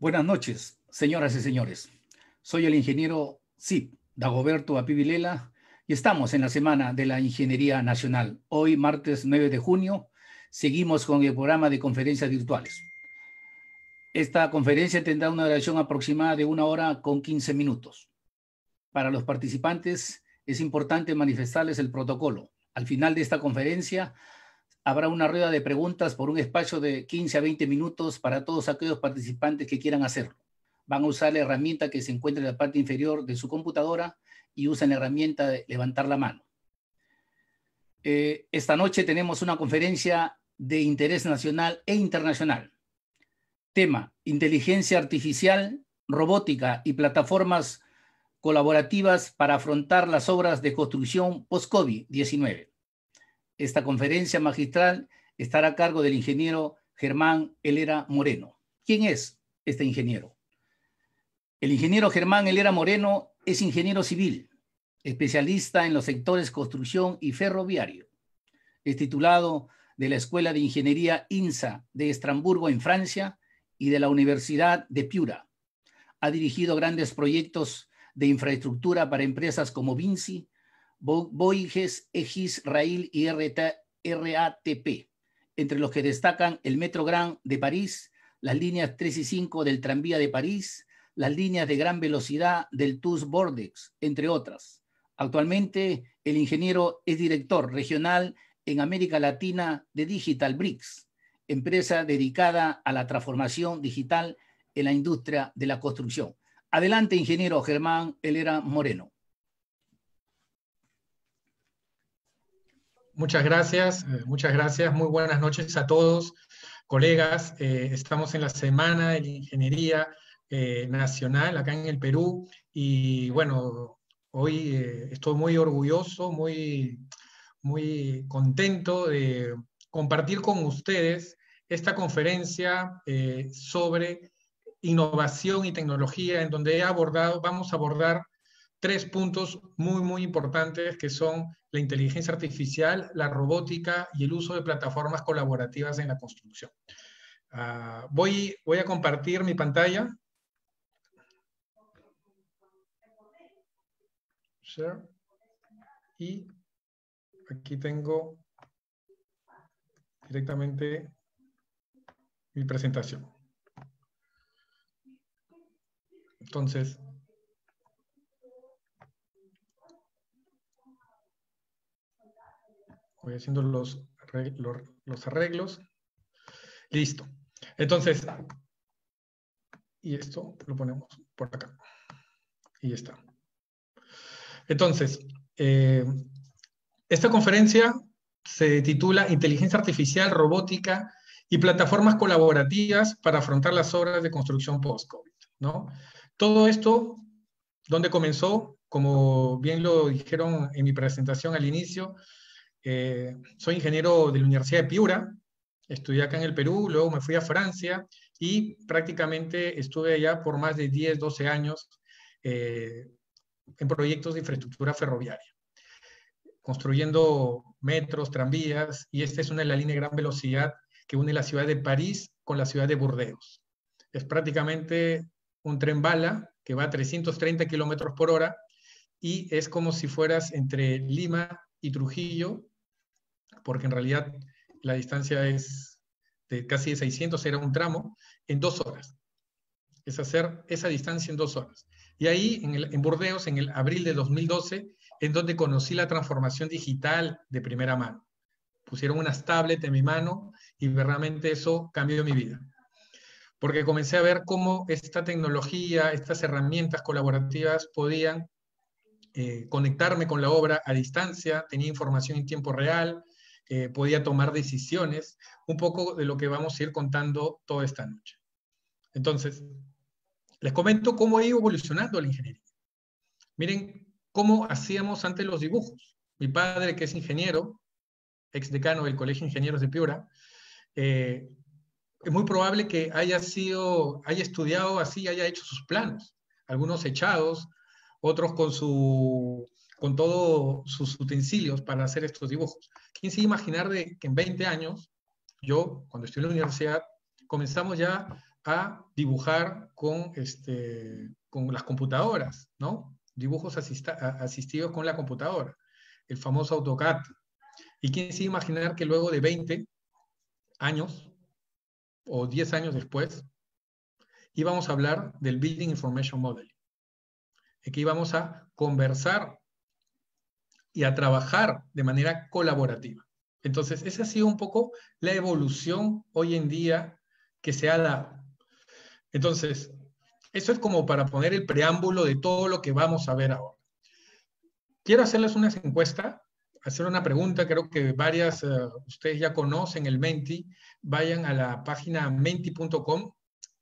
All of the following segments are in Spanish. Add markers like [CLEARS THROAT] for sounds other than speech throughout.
Buenas noches, señoras y señores. Soy el ingeniero CIP, Dagoberto Apivilela, y estamos en la Semana de la Ingeniería Nacional. Hoy, martes 9 de junio, seguimos con el programa de conferencias virtuales. Esta conferencia tendrá una duración aproximada de una hora con 15 minutos. Para los participantes es importante manifestarles el protocolo. Al final de esta conferencia habrá una rueda de preguntas por un espacio de 15 a 20 minutos para todos aquellos participantes que quieran hacerlo. Van a usar la herramienta que se encuentra en la parte inferior de su computadora y usan la herramienta de levantar la mano. Eh, esta noche tenemos una conferencia de interés nacional e internacional. Tema, inteligencia artificial, robótica y plataformas colaborativas para afrontar las obras de construcción post-COVID-19. Esta conferencia magistral estará a cargo del ingeniero Germán Helera Moreno. ¿Quién es este ingeniero? El ingeniero Germán Helera Moreno es ingeniero civil, especialista en los sectores construcción y ferroviario. Es titulado de la Escuela de Ingeniería INSA de Estrasburgo en Francia y de la Universidad de Piura. Ha dirigido grandes proyectos de infraestructura para empresas como Vinci, Boiges, Egis, Rail y RATP, entre los que destacan el Metro Grand de París, las líneas 3 y 5 del tranvía de París, las líneas de gran velocidad del TUS Bordex, entre otras. Actualmente, el ingeniero es director regional en América Latina de Digital Bricks, empresa dedicada a la transformación digital en la industria de la construcción. Adelante, ingeniero Germán Helera Moreno. Muchas gracias, eh, muchas gracias. Muy buenas noches a todos, colegas. Eh, estamos en la Semana de la Ingeniería eh, Nacional acá en el Perú y bueno, hoy estoy muy orgulloso, muy, muy contento de compartir con ustedes esta conferencia sobre innovación y tecnología en donde he abordado, vamos a abordar tres puntos muy, muy importantes que son la inteligencia artificial, la robótica y el uso de plataformas colaborativas en la construcción. Ah, voy, voy a compartir mi pantalla. Y aquí tengo directamente mi presentación. Entonces, Voy haciendo los, los, arreglos. Listo. Entonces, y esto lo ponemos por acá. Y ya está. Entonces, eh, esta conferencia se titula Inteligencia Artificial, Robótica y Plataformas Colaborativas para afrontar las obras de construcción post-COVID. ¿no? Todo esto, ¿dónde comenzó? Como bien lo dijeron en mi presentación al inicio, eh, soy ingeniero de la Universidad de Piura, estudié acá en el Perú, luego me fui a Francia y prácticamente estuve allá por más de 10, 12 años eh, en proyectos de infraestructura ferroviaria, construyendo metros, tranvías, y esta es una de las líneas de gran velocidad que une la ciudad de París con la ciudad de Burdeos. Es prácticamente un tren bala que va a 330 kilómetros por hora y es como si fueras entre Lima y Trujillo porque en realidad la distancia es de casi de 600, era un tramo, en dos horas. Es hacer esa distancia en dos horas. Y ahí, en, en Burdeos, en el abril de 2012, en donde conocí la transformación digital de primera mano. Pusieron unas tablets en mi mano y realmente eso cambió mi vida. Porque comencé a ver cómo esta tecnología, estas herramientas colaborativas podían eh, conectarme con la obra a distancia, tenía información en tiempo real, eh, podía tomar decisiones, un poco de lo que vamos a ir contando toda esta noche. Entonces, les comento cómo ha ido evolucionando la ingeniería. Miren cómo hacíamos antes los dibujos. Mi padre, que es ingeniero, ex decano del Colegio de Ingenieros de Piura, eh, es muy probable que haya sido, haya estudiado así, haya hecho sus planos, algunos echados, otros con su con todos sus utensilios para hacer estos dibujos. ¿Quién se imaginar de que en 20 años, yo, cuando estoy en la universidad, comenzamos ya a dibujar con, este, con las computadoras, ¿no? Dibujos asistidos con la computadora, el famoso AutoCAD. ¿Y quién se imaginar que luego de 20 años o 10 años después íbamos a hablar del Building Information Model? Y que íbamos a conversar y a trabajar de manera colaborativa. Entonces, esa ha sido un poco la evolución hoy en día que se ha dado. Entonces, eso es como para poner el preámbulo de todo lo que vamos a ver ahora. Quiero hacerles una encuesta, hacer una pregunta, creo que varias, uh, ustedes ya conocen el Menti, vayan a la página menti.com,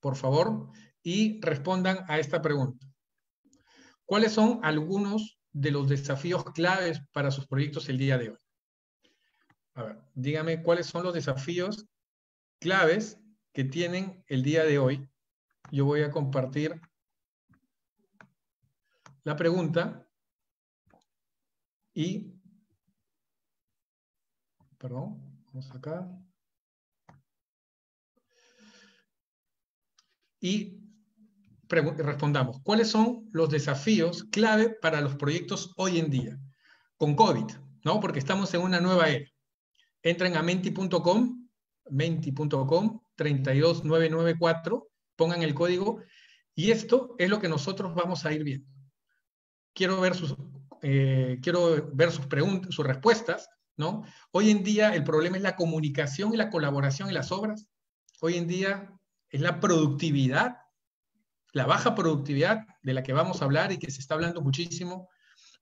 por favor, y respondan a esta pregunta. ¿Cuáles son algunos de los desafíos claves para sus proyectos el día de hoy? A ver, dígame cuáles son los desafíos claves que tienen el día de hoy yo voy a compartir la pregunta y, perdón, vamos acá. Y respondamos, ¿cuáles son los desafíos clave para los proyectos hoy en día? Con COVID, ¿no? Porque estamos en una nueva era. Entren a menti.com, menti.com, 32994 pongan el código y esto es lo que nosotros vamos a ir viendo. Quiero ver sus, eh, quiero ver sus preguntas, sus respuestas, ¿no? Hoy en día el problema es la comunicación y la colaboración en las obras. Hoy en día es la productividad, la baja productividad de la que vamos a hablar y que se está hablando muchísimo.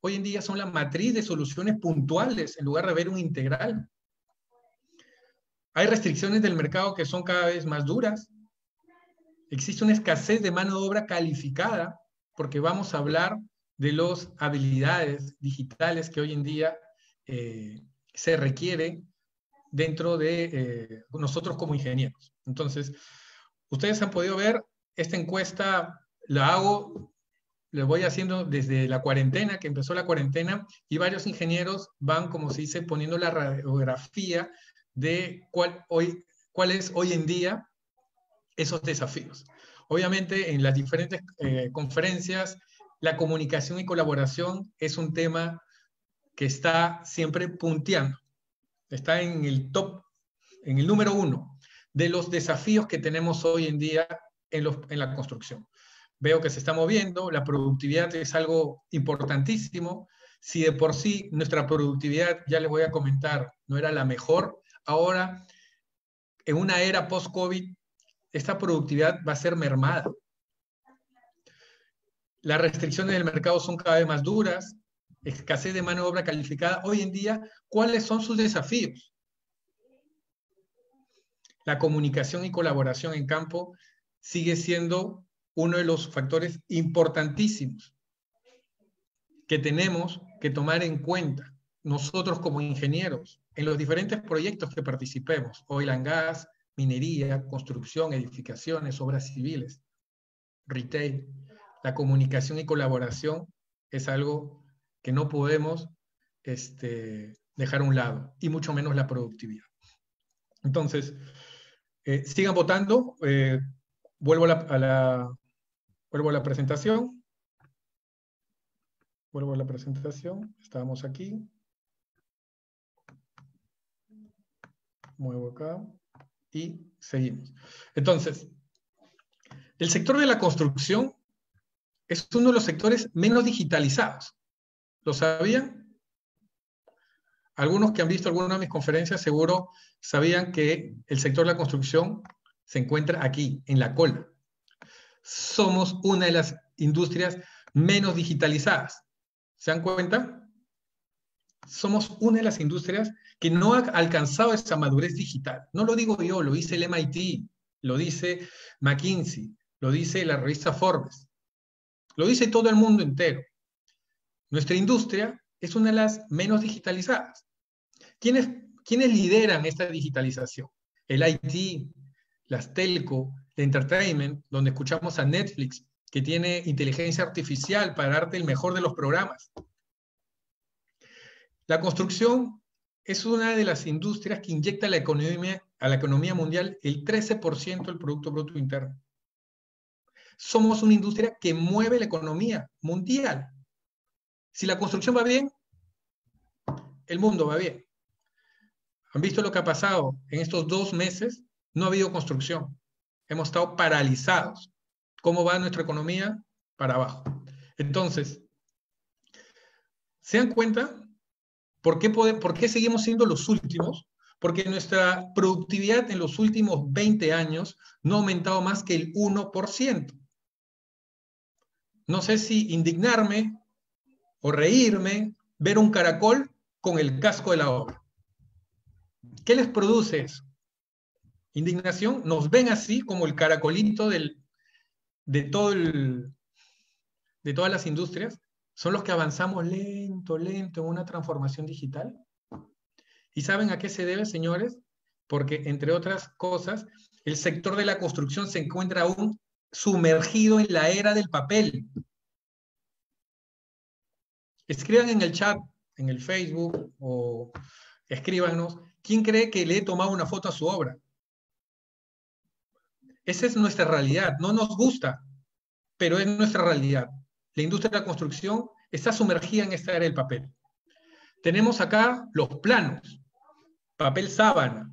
Hoy en día son la matriz de soluciones puntuales en lugar de ver un integral. Hay restricciones del mercado que son cada vez más duras. Existe una escasez de mano de obra calificada porque vamos a hablar de las habilidades digitales que hoy en día eh, se requieren dentro de eh, nosotros como ingenieros. Entonces, ustedes han podido ver, esta encuesta la hago, la voy haciendo desde la cuarentena, que empezó la cuarentena, y varios ingenieros van, como se dice, poniendo la radiografía de cuál, hoy, cuál es hoy en día esos desafíos. Obviamente, en las diferentes eh, conferencias, la comunicación y colaboración es un tema que está siempre punteando, está en el top, en el número uno de los desafíos que tenemos hoy en día en, en la construcción. Veo que se está moviendo, la productividad es algo importantísimo. Si de por sí nuestra productividad, ya les voy a comentar, no era la mejor, ahora en una era post-COVID esta productividad va a ser mermada. Las restricciones del mercado son cada vez más duras, escasez de mano de obra calificada. Hoy en día, ¿cuáles son sus desafíos? La comunicación y colaboración en campo sigue siendo uno de los factores importantísimos que tenemos que tomar en cuenta nosotros como ingenieros en los diferentes proyectos que participemos, oil and gas, minería, construcción, edificaciones, obras civiles, retail. La comunicación y colaboración es algo que no podemos este, dejar a un lado, y mucho menos la productividad. Entonces, eh, sigan votando. Eh, vuelvo, a la, vuelvo a la presentación. Vuelvo a la presentación. Estábamos aquí. Muevo acá y seguimos. Entonces, el sector de la construcción es uno de los sectores menos digitalizados. ¿Lo sabían? Algunos que han visto alguna de mis conferencias seguro sabían que el sector de la construcción se encuentra aquí, en la cola. Somos una de las industrias menos digitalizadas. ¿Se dan cuenta? Somos una de las industrias que no ha alcanzado esa madurez digital. No lo digo yo, lo dice el MIT, lo dice McKinsey, lo dice la revista Forbes, lo dice todo el mundo entero. Nuestra industria es una de las menos digitalizadas. ¿Quiénes, ¿Quiénes lideran esta digitalización? El IT, las telco, el entertainment, donde escuchamos a Netflix, que tiene inteligencia artificial para darte el mejor de los programas. La construcción es una de las industrias que inyecta a la economía, a la economía mundial el 13% del Producto Bruto Interno. somos una industria que mueve la economía mundial. Si la construcción va bien, el mundo va bien. ¿Han visto lo que ha pasado? En estos dos meses no ha habido construcción. Hemos estado paralizados. ¿Cómo va nuestra economía? Para abajo. Entonces, ¿se dan cuenta? ¿Por qué, ¿Por qué seguimos siendo los últimos? Porque nuestra productividad en los últimos 20 años no ha aumentado más que el 1%. No sé si indignarme o reírme, ver un caracol con el casco de la obra. ¿Qué les produce eso? Indignación. Nos ven así como el caracolito de, de todas las industrias. Son los que avanzamos lento, lento en una transformación digital. ¿Y saben a qué se debe, señores? Porque, entre otras cosas, el sector de la construcción se encuentra aún sumergido en la era del papel. Escriban en el chat, en el Facebook o escríbanos, ¿quién cree que le he tomado una foto a su obra? Esa es nuestra realidad, no nos gusta, pero es nuestra realidad. La industria de la construcción está sumergida en esta era del papel. Tenemos acá los planos, papel sábana,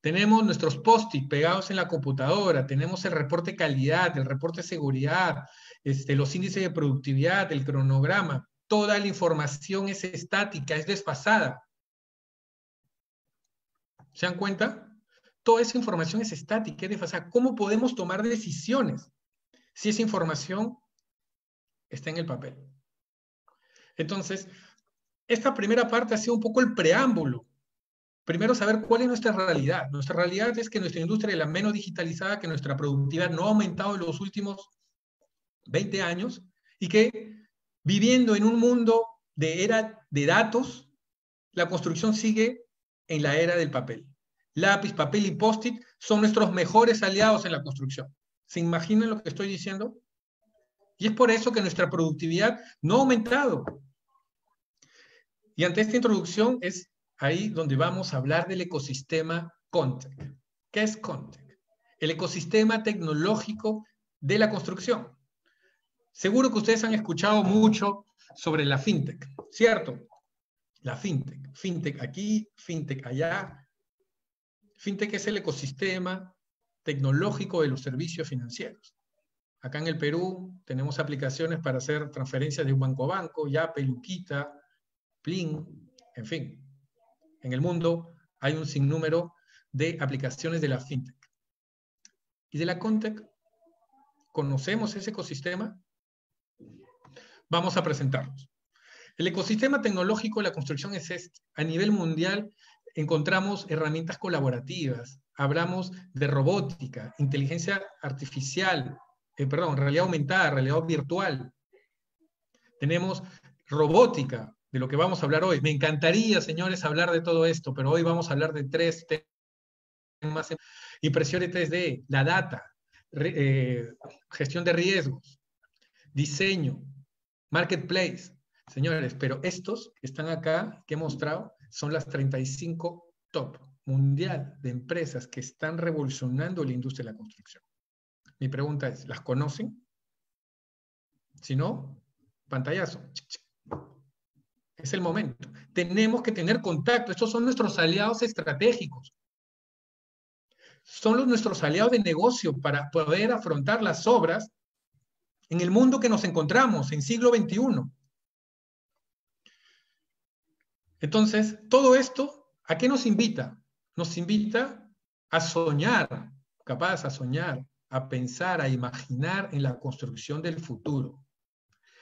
tenemos nuestros post-it pegados en la computadora, tenemos el reporte calidad, el reporte seguridad, este, los índices de productividad, el cronograma toda la información es estática, es desfasada. ¿Se dan cuenta? Toda esa información es estática, es desfasada. ¿Cómo podemos tomar decisiones si esa información está en el papel? Entonces, esta primera parte ha sido un poco el preámbulo. Primero, saber cuál es nuestra realidad. Nuestra realidad es que nuestra industria es la menos digitalizada, que nuestra productividad no ha aumentado en los últimos 20 años y que Viviendo en un mundo de era de datos, la construcción sigue en la era del papel. Lápiz, papel y post-it son nuestros mejores aliados en la construcción. ¿Se imaginan lo que estoy diciendo? Y es por eso que nuestra productividad no ha aumentado. Y ante esta introducción es ahí donde vamos a hablar del ecosistema Contec. ¿Qué es Contec? El ecosistema tecnológico de la construcción. Seguro que ustedes han escuchado mucho sobre la fintech, ¿cierto? La fintech, fintech aquí, fintech allá. Fintech es el ecosistema tecnológico de los servicios financieros. Acá en el Perú tenemos aplicaciones para hacer transferencias de un banco a banco, ya Peluquita, Plin, en fin. En el mundo hay un sinnúmero de aplicaciones de la fintech. ¿Y de la Contec? ¿Conocemos ese ecosistema? vamos a presentarlos. El ecosistema tecnológico de la construcción es este. A nivel mundial encontramos herramientas colaborativas, hablamos de robótica, inteligencia artificial, eh, perdón, realidad aumentada, realidad virtual. Tenemos robótica, de lo que vamos a hablar hoy. Me encantaría, señores, hablar de todo esto, pero hoy vamos a hablar de tres temas. Impresión de 3D, la data, eh, gestión de riesgos, diseño, Marketplace. Señores, pero estos que están acá, que he mostrado, son las 35 top mundial de empresas que están revolucionando la industria de la construcción. Mi pregunta es, ¿las conocen? Si no, pantallazo. Es el momento. Tenemos que tener contacto. Estos son nuestros aliados estratégicos. Son los, nuestros aliados de negocio para poder afrontar las obras en el mundo que nos encontramos, en siglo XXI. Entonces, todo esto, ¿a qué nos invita? Nos invita a soñar, capaz a soñar, a pensar, a imaginar en la construcción del futuro.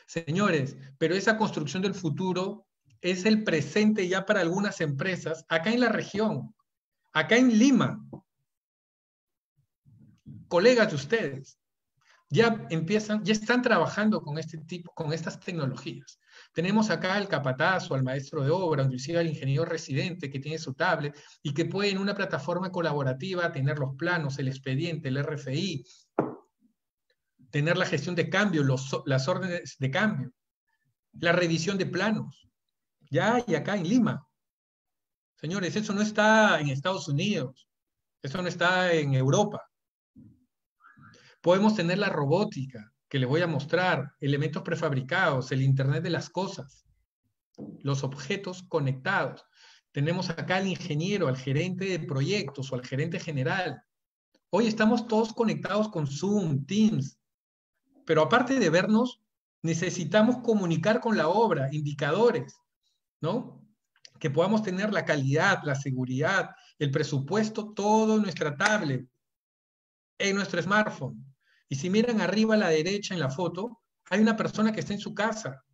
Señores, pero esa construcción del futuro es el presente ya para algunas empresas acá en la región, acá en Lima. Colegas de ustedes, ya empiezan, ya están trabajando con este tipo, con estas tecnologías. Tenemos acá al capatazo, al maestro de obra, inclusive al ingeniero residente que tiene su tablet y que puede en una plataforma colaborativa tener los planos, el expediente, el RFI, tener la gestión de cambio, las órdenes de cambio, la revisión de planos. Ya hay acá en Lima. Señores, eso no está en Estados Unidos, eso no está en Europa. Podemos tener la robótica, que les voy a mostrar, elementos prefabricados, el Internet de las cosas, los objetos conectados. Tenemos acá al ingeniero, al gerente de proyectos o al gerente general. Hoy estamos todos conectados con Zoom, Teams, pero aparte de vernos, necesitamos comunicar con la obra, indicadores, ¿no? Que podamos tener la calidad, la seguridad, el presupuesto, todo en nuestra tablet, en nuestro smartphone. Y si miran arriba a la derecha en la foto, hay una persona que está en su casa.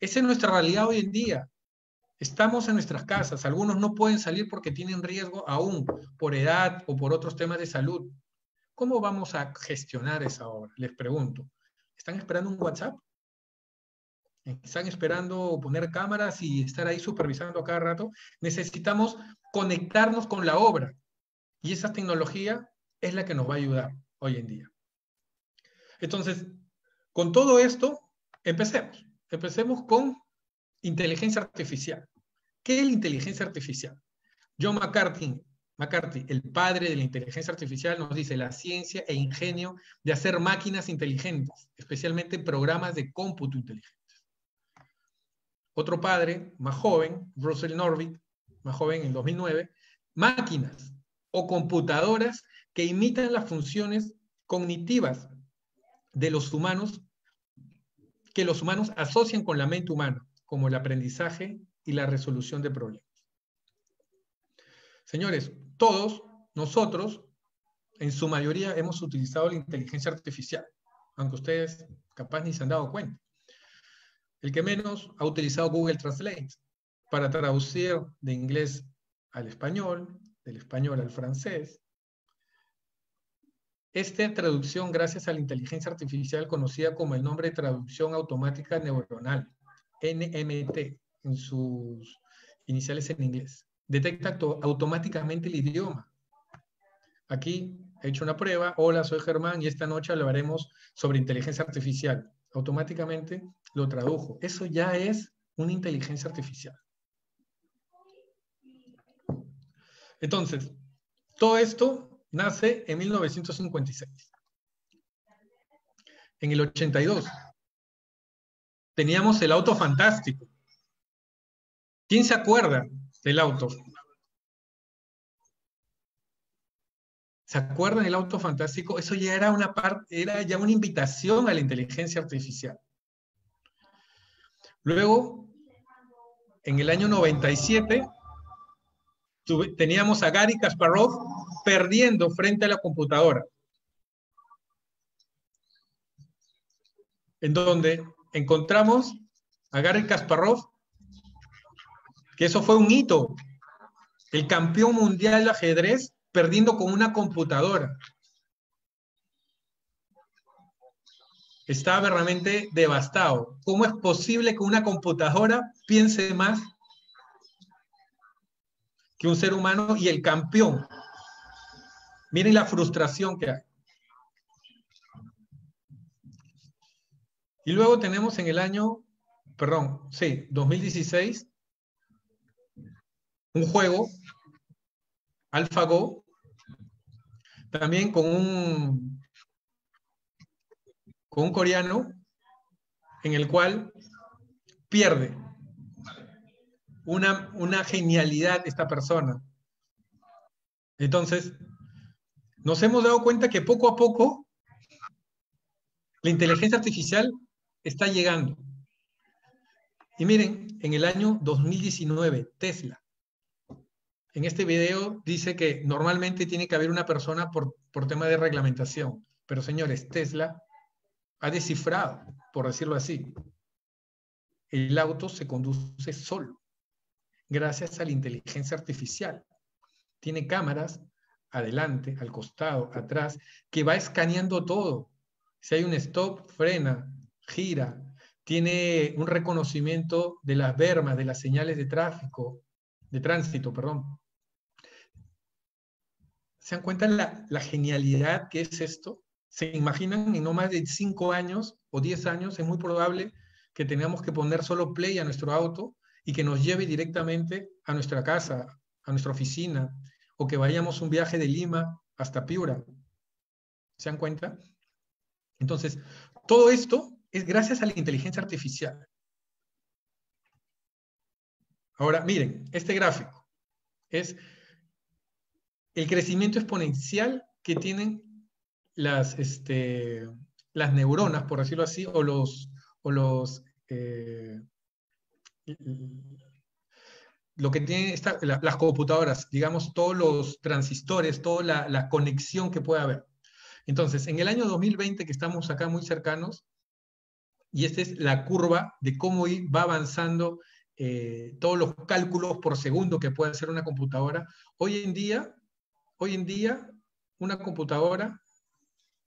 Esa es nuestra realidad hoy en día. Estamos en nuestras casas. Algunos no pueden salir porque tienen riesgo aún por edad o por otros temas de salud. ¿Cómo vamos a gestionar esa obra? Les pregunto. ¿Están esperando un WhatsApp? ¿Están esperando poner cámaras y estar ahí supervisando cada rato? Necesitamos conectarnos con la obra. Y esa tecnología es la que nos va a ayudar hoy en día. Entonces, con todo esto, empecemos. Empecemos con inteligencia artificial. ¿Qué es la inteligencia artificial? John McCarthy, McCarthy, el padre de la inteligencia artificial, nos dice la ciencia e ingenio de hacer máquinas inteligentes, especialmente programas de cómputo inteligentes. Otro padre, más joven, Russell Norvig, más joven en 2009, máquinas o computadoras que imitan las funciones cognitivas de los humanos que los humanos asocian con la mente humana, como el aprendizaje y la resolución de problemas. Señores, todos nosotros, en su mayoría, hemos utilizado la inteligencia artificial, aunque ustedes capaz ni se han dado cuenta. El que menos ha utilizado Google Translate para traducir de inglés al español, del español al francés, esta traducción, gracias a la inteligencia artificial conocida como el nombre de traducción automática neuronal, NMT, en sus iniciales en inglés, detecta automáticamente el idioma. Aquí he hecho una prueba. Hola, soy Germán y esta noche hablaremos sobre inteligencia artificial. Automáticamente lo tradujo. Eso ya es una inteligencia artificial. Entonces, todo esto nace en 1956. En el 82 teníamos el auto fantástico. ¿Quién se acuerda del auto? ¿Se acuerdan del auto fantástico? Eso ya era una parte, era ya una invitación a la inteligencia artificial. Luego, en el año 97, teníamos a Gary Kasparov perdiendo frente a la computadora. En donde encontramos a Gary Kasparov, que eso fue un hito, el campeón mundial de ajedrez perdiendo con una computadora. Estaba realmente devastado. ¿Cómo es posible que una computadora piense más que un ser humano y el campeón. Miren la frustración que hay. Y luego tenemos en el año, perdón, sí, 2016, un juego, AlphaGo, también con un, con un coreano, en el cual pierde una, una genialidad esta persona. Entonces, nos hemos dado cuenta que poco a poco la inteligencia artificial está llegando. Y miren, en el año 2019, Tesla, en este video dice que normalmente tiene que haber una persona por, por tema de reglamentación, pero señores, Tesla ha descifrado, por decirlo así, el auto se conduce solo gracias a la inteligencia artificial. Tiene cámaras adelante, al costado, atrás, que va escaneando todo. Si hay un stop, frena, gira. Tiene un reconocimiento de las bermas, de las señales de tráfico, de tránsito, perdón. ¿Se dan cuenta la, la genialidad que es esto? ¿Se imaginan en no más de 5 años o 10 años? Es muy probable que tengamos que poner solo play a nuestro auto y que nos lleve directamente a nuestra casa, a nuestra oficina, o que vayamos un viaje de Lima hasta Piura. ¿Se dan cuenta? Entonces, todo esto es gracias a la inteligencia artificial. Ahora, miren, este gráfico es el crecimiento exponencial que tienen las, este, las neuronas, por decirlo así, o los, o los eh, lo que tienen las computadoras, digamos, todos los transistores, toda la, conexión que puede haber. Entonces, en el año 2020, que estamos acá muy cercanos, y esta es la curva de cómo va avanzando eh, todos los cálculos por segundo que puede hacer una computadora. Hoy en día, hoy en día, una computadora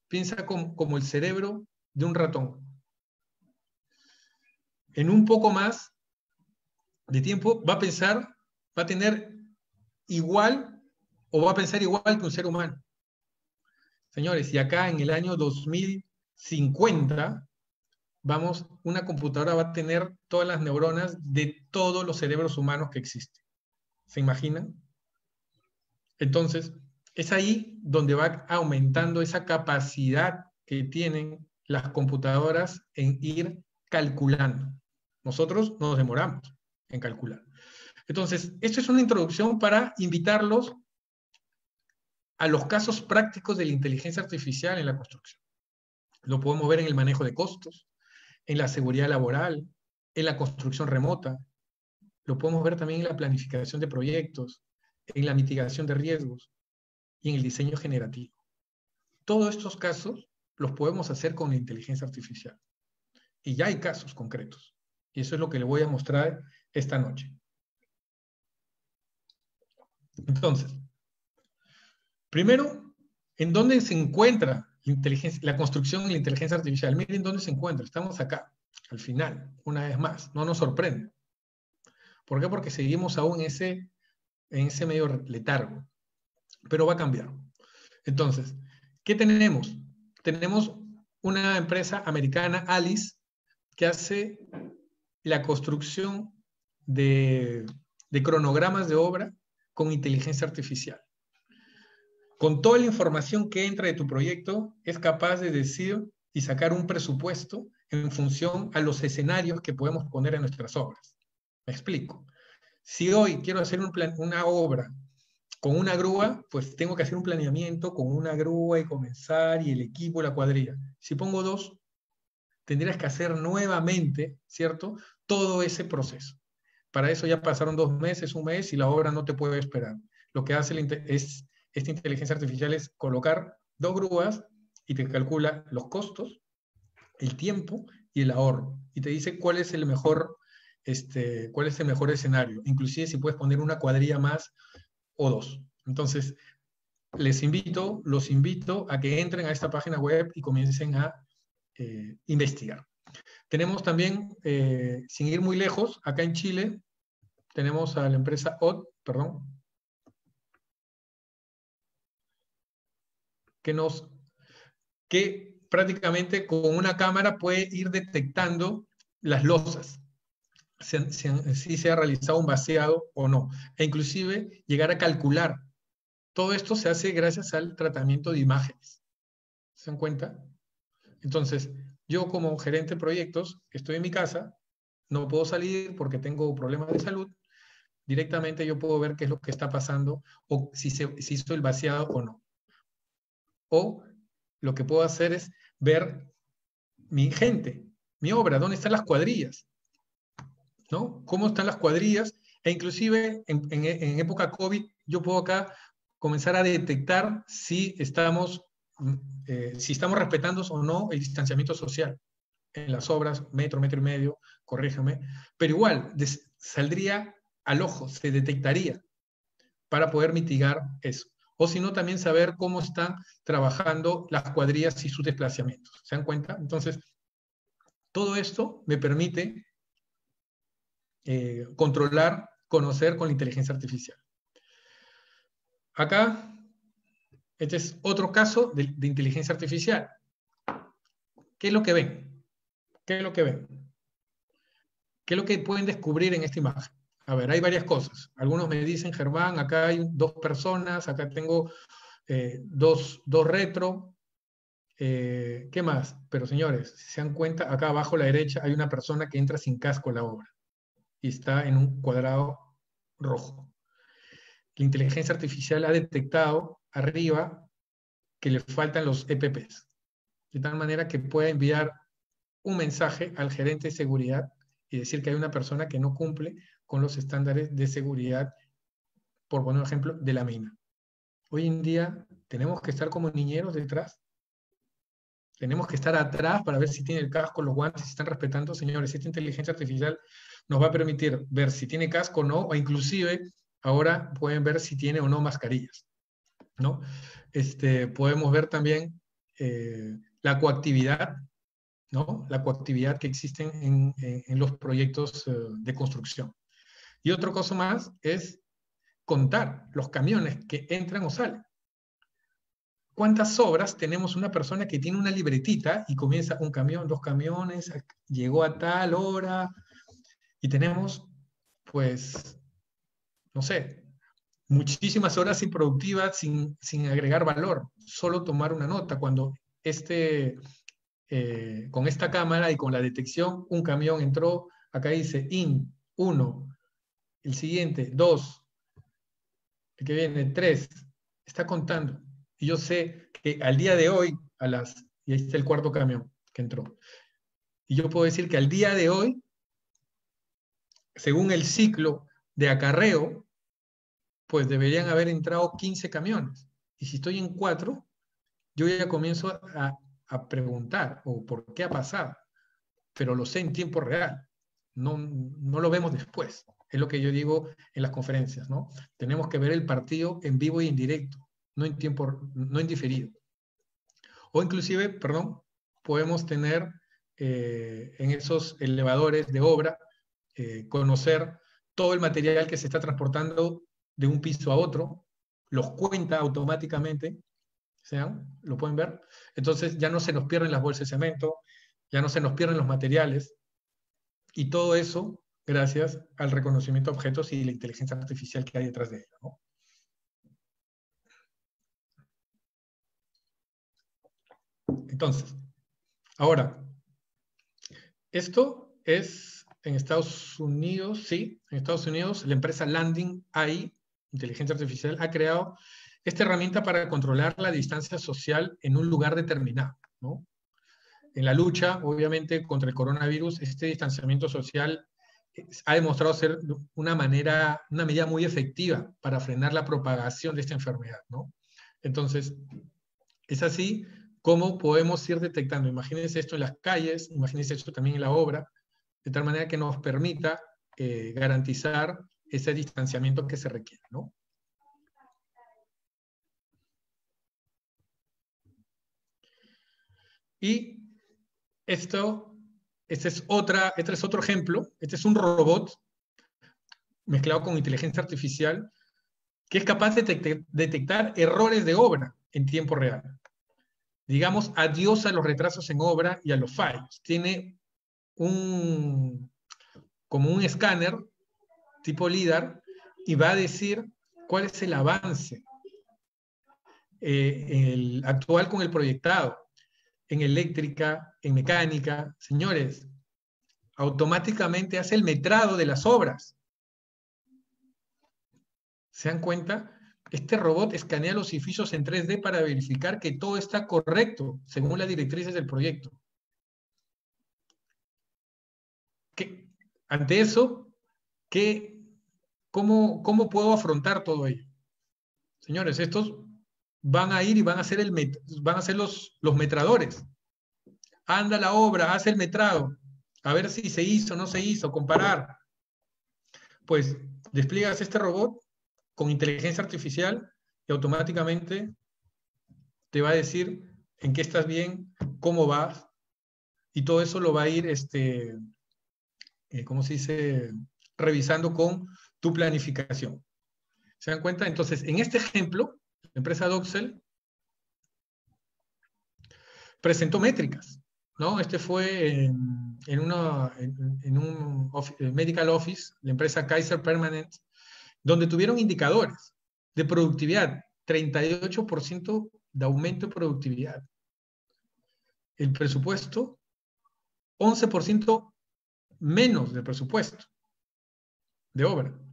piensa como, el cerebro de un ratón. En un poco más de tiempo va a pensar, va a tener igual o va a pensar igual que un ser humano. Señores, y acá en el año 2050 vamos, una computadora va a tener todas las neuronas de todos los cerebros humanos que existen. ¿Se imaginan? Entonces, es ahí donde va aumentando esa capacidad que tienen las computadoras en ir calculando. Nosotros nos demoramos en calcular. Entonces, esto es una introducción para invitarlos a los casos prácticos de la inteligencia artificial en la construcción. Lo podemos ver en el manejo de costos, en la seguridad laboral, en la construcción remota. Lo podemos ver también en la planificación de proyectos, en la mitigación de riesgos y en el diseño generativo. Todos estos casos los podemos hacer con la inteligencia artificial. Y ya hay casos concretos. Y eso es lo que le voy a mostrar esta noche. Entonces, primero, ¿en dónde se encuentra la construcción de la inteligencia artificial. Miren dónde se encuentra. Estamos acá, al final, una vez más. No nos sorprende. ¿Por qué? Porque seguimos aún ese, en ese medio letargo. Pero va a cambiar. Entonces, ¿qué tenemos? Tenemos una empresa americana, Alice, que hace la construcción de, cronogramas de obra con inteligencia artificial con toda la información que entra de tu proyecto, es capaz de decir y sacar un presupuesto en función a los escenarios que podemos poner en nuestras obras. Me explico. Si hoy quiero hacer una obra con una grúa, pues tengo que hacer un planeamiento con una grúa y comenzar y el equipo, la cuadrilla. Si pongo dos, tendrías que hacer nuevamente, ¿cierto? Todo ese proceso. Para eso ya pasaron dos meses, un mes y la obra no te puede esperar. Lo que hace es esta inteligencia artificial es colocar dos grúas y te calcula los costos, el tiempo y el ahorro. Y te dice cuál es el mejor, este, cuál es el mejor escenario. Inclusive si puedes poner una cuadrilla más o dos. Entonces, les invito, los invito a que entren a esta página web y comiencen a eh, investigar. Tenemos también, eh, sin ir muy lejos, acá en Chile, tenemos a la empresa OT, perdón, que nos, que prácticamente con una cámara puede ir detectando las losas, si, se ha realizado un vaciado o no, e inclusive llegar a calcular. Todo esto se hace gracias al tratamiento de imágenes. ¿Se dan cuenta? Entonces, yo como gerente de proyectos, estoy en mi casa, no puedo salir porque tengo problemas de salud, directamente yo puedo ver qué es lo que está pasando o si se hizo el vaciado o no. O lo que puedo hacer es ver mi gente, mi obra, dónde están las cuadrillas, ¿no? ¿Cómo están las cuadrillas? E inclusive en, época COVID yo puedo acá comenzar a detectar si estamos, eh, si estamos respetando o no el distanciamiento social en las obras, metro, metro y medio, corrígeme, pero igual saldría al ojo, se detectaría para poder mitigar eso o si no, también saber cómo están trabajando las cuadrillas y sus desplazamientos. ¿Se dan cuenta? Entonces, todo esto me permite eh, controlar, conocer con la inteligencia artificial. Acá, este es otro caso de, inteligencia artificial. ¿Qué es lo que ven? ¿Qué es lo que ven? ¿Qué es lo que pueden descubrir en esta imagen? A ver, hay varias cosas. Algunos me dicen, Germán, acá hay dos personas, acá tengo eh, dos, dos retro, Eh, ¿Qué más? Pero señores, si se dan cuenta, acá abajo a la derecha hay una persona que entra sin casco a la obra y está en un cuadrado rojo. La inteligencia artificial ha detectado arriba que le faltan los EPPs, de tal manera que pueda enviar un mensaje al gerente de seguridad y decir que hay una persona que no cumple con los estándares de seguridad, por poner un ejemplo, de la mina. Hoy en día tenemos que estar como niñeros detrás. Tenemos que estar atrás para ver si tiene el casco, los guantes, si están respetando. Señores, esta inteligencia artificial nos va a permitir ver si tiene casco o no, o inclusive ahora pueden ver si tiene o no mascarillas. ¿No? Este, podemos ver también eh, la coactividad, ¿no? la coactividad que existe en, en, los proyectos eh, de construcción. Y otra cosa más es contar los camiones que entran o salen. ¿Cuántas obras tenemos una persona que tiene una libretita y comienza un camión, dos camiones, llegó a tal hora y tenemos, pues, no sé, muchísimas horas improductivas sin, sin agregar valor, solo tomar una nota. Cuando este, eh, con esta cámara y con la detección, un camión entró, acá dice IN 1, el siguiente 2, el que viene 3, está contando. Y yo sé que al día de hoy, a las, y ahí está el cuarto camión que entró. Y yo puedo decir que al día de hoy, según el ciclo de acarreo, pues deberían haber entrado 15 camiones. Y si estoy en 4, yo ya comienzo a, preguntar, o por qué ha pasado, pero lo sé en tiempo real, no, no lo vemos después. Es lo que yo digo en las conferencias, ¿no? Tenemos que ver el partido en vivo y en directo, no en tiempo, no en diferido. O inclusive, perdón, podemos tener eh, en esos elevadores de obra, eh, conocer todo el material que se está transportando de un piso a otro, los cuenta automáticamente, ¿sean? ¿Lo pueden ver? Entonces ya no se nos pierden las bolsas de cemento, ya no se nos pierden los materiales, y todo eso gracias al reconocimiento de objetos y la inteligencia artificial que hay detrás de ello. Entonces, ahora, esto es en Estados Unidos, sí, en Estados Unidos la empresa Landing AI inteligencia artificial, ha creado esta herramienta para controlar la distancia social en un lugar determinado. En la lucha, obviamente, contra el coronavirus, este distanciamiento social ha demostrado ser una manera, una medida muy efectiva para frenar la propagación de esta enfermedad. Entonces, es así como podemos ir detectando. Imagínense esto en las calles, imagínense esto también en la obra, de tal manera que nos permita eh, garantizar ese distanciamiento que se requiere, ¿no? Y esto, este es, otra, este es otro ejemplo, este es un robot mezclado con inteligencia artificial que es capaz de detectar errores de obra en tiempo real. Digamos, adiós a los retrasos en obra y a los fallos. Tiene un, como un escáner tipo líder y va a decir cuál es el avance eh, el actual con el proyectado en eléctrica, en mecánica. Señores, automáticamente hace el metrado de las obras. ¿Se dan cuenta? Este robot escanea los edificios en 3D para verificar que todo está correcto según las directrices del proyecto. ante eso, ¿qué ¿Cómo, puedo afrontar todo ello? Señores, estos van a ir y van a ser, el van a ser los, los metradores. Anda la obra, hace el metrado, a ver si se hizo no se hizo, comparar. Pues despliegas este robot con inteligencia artificial y automáticamente te va a decir en qué estás bien, cómo vas, y todo eso lo va a ir, este, eh, ¿cómo se dice? Revisando con tu planificación. ¿Se dan cuenta? Entonces, en este ejemplo, la empresa Doxel presentó métricas. ¿no? Este fue en, en, un medical office, la empresa Kaiser Permanent, donde tuvieron indicadores de productividad, 38% de aumento de productividad. el presupuesto 11% menos de presupuesto de obra.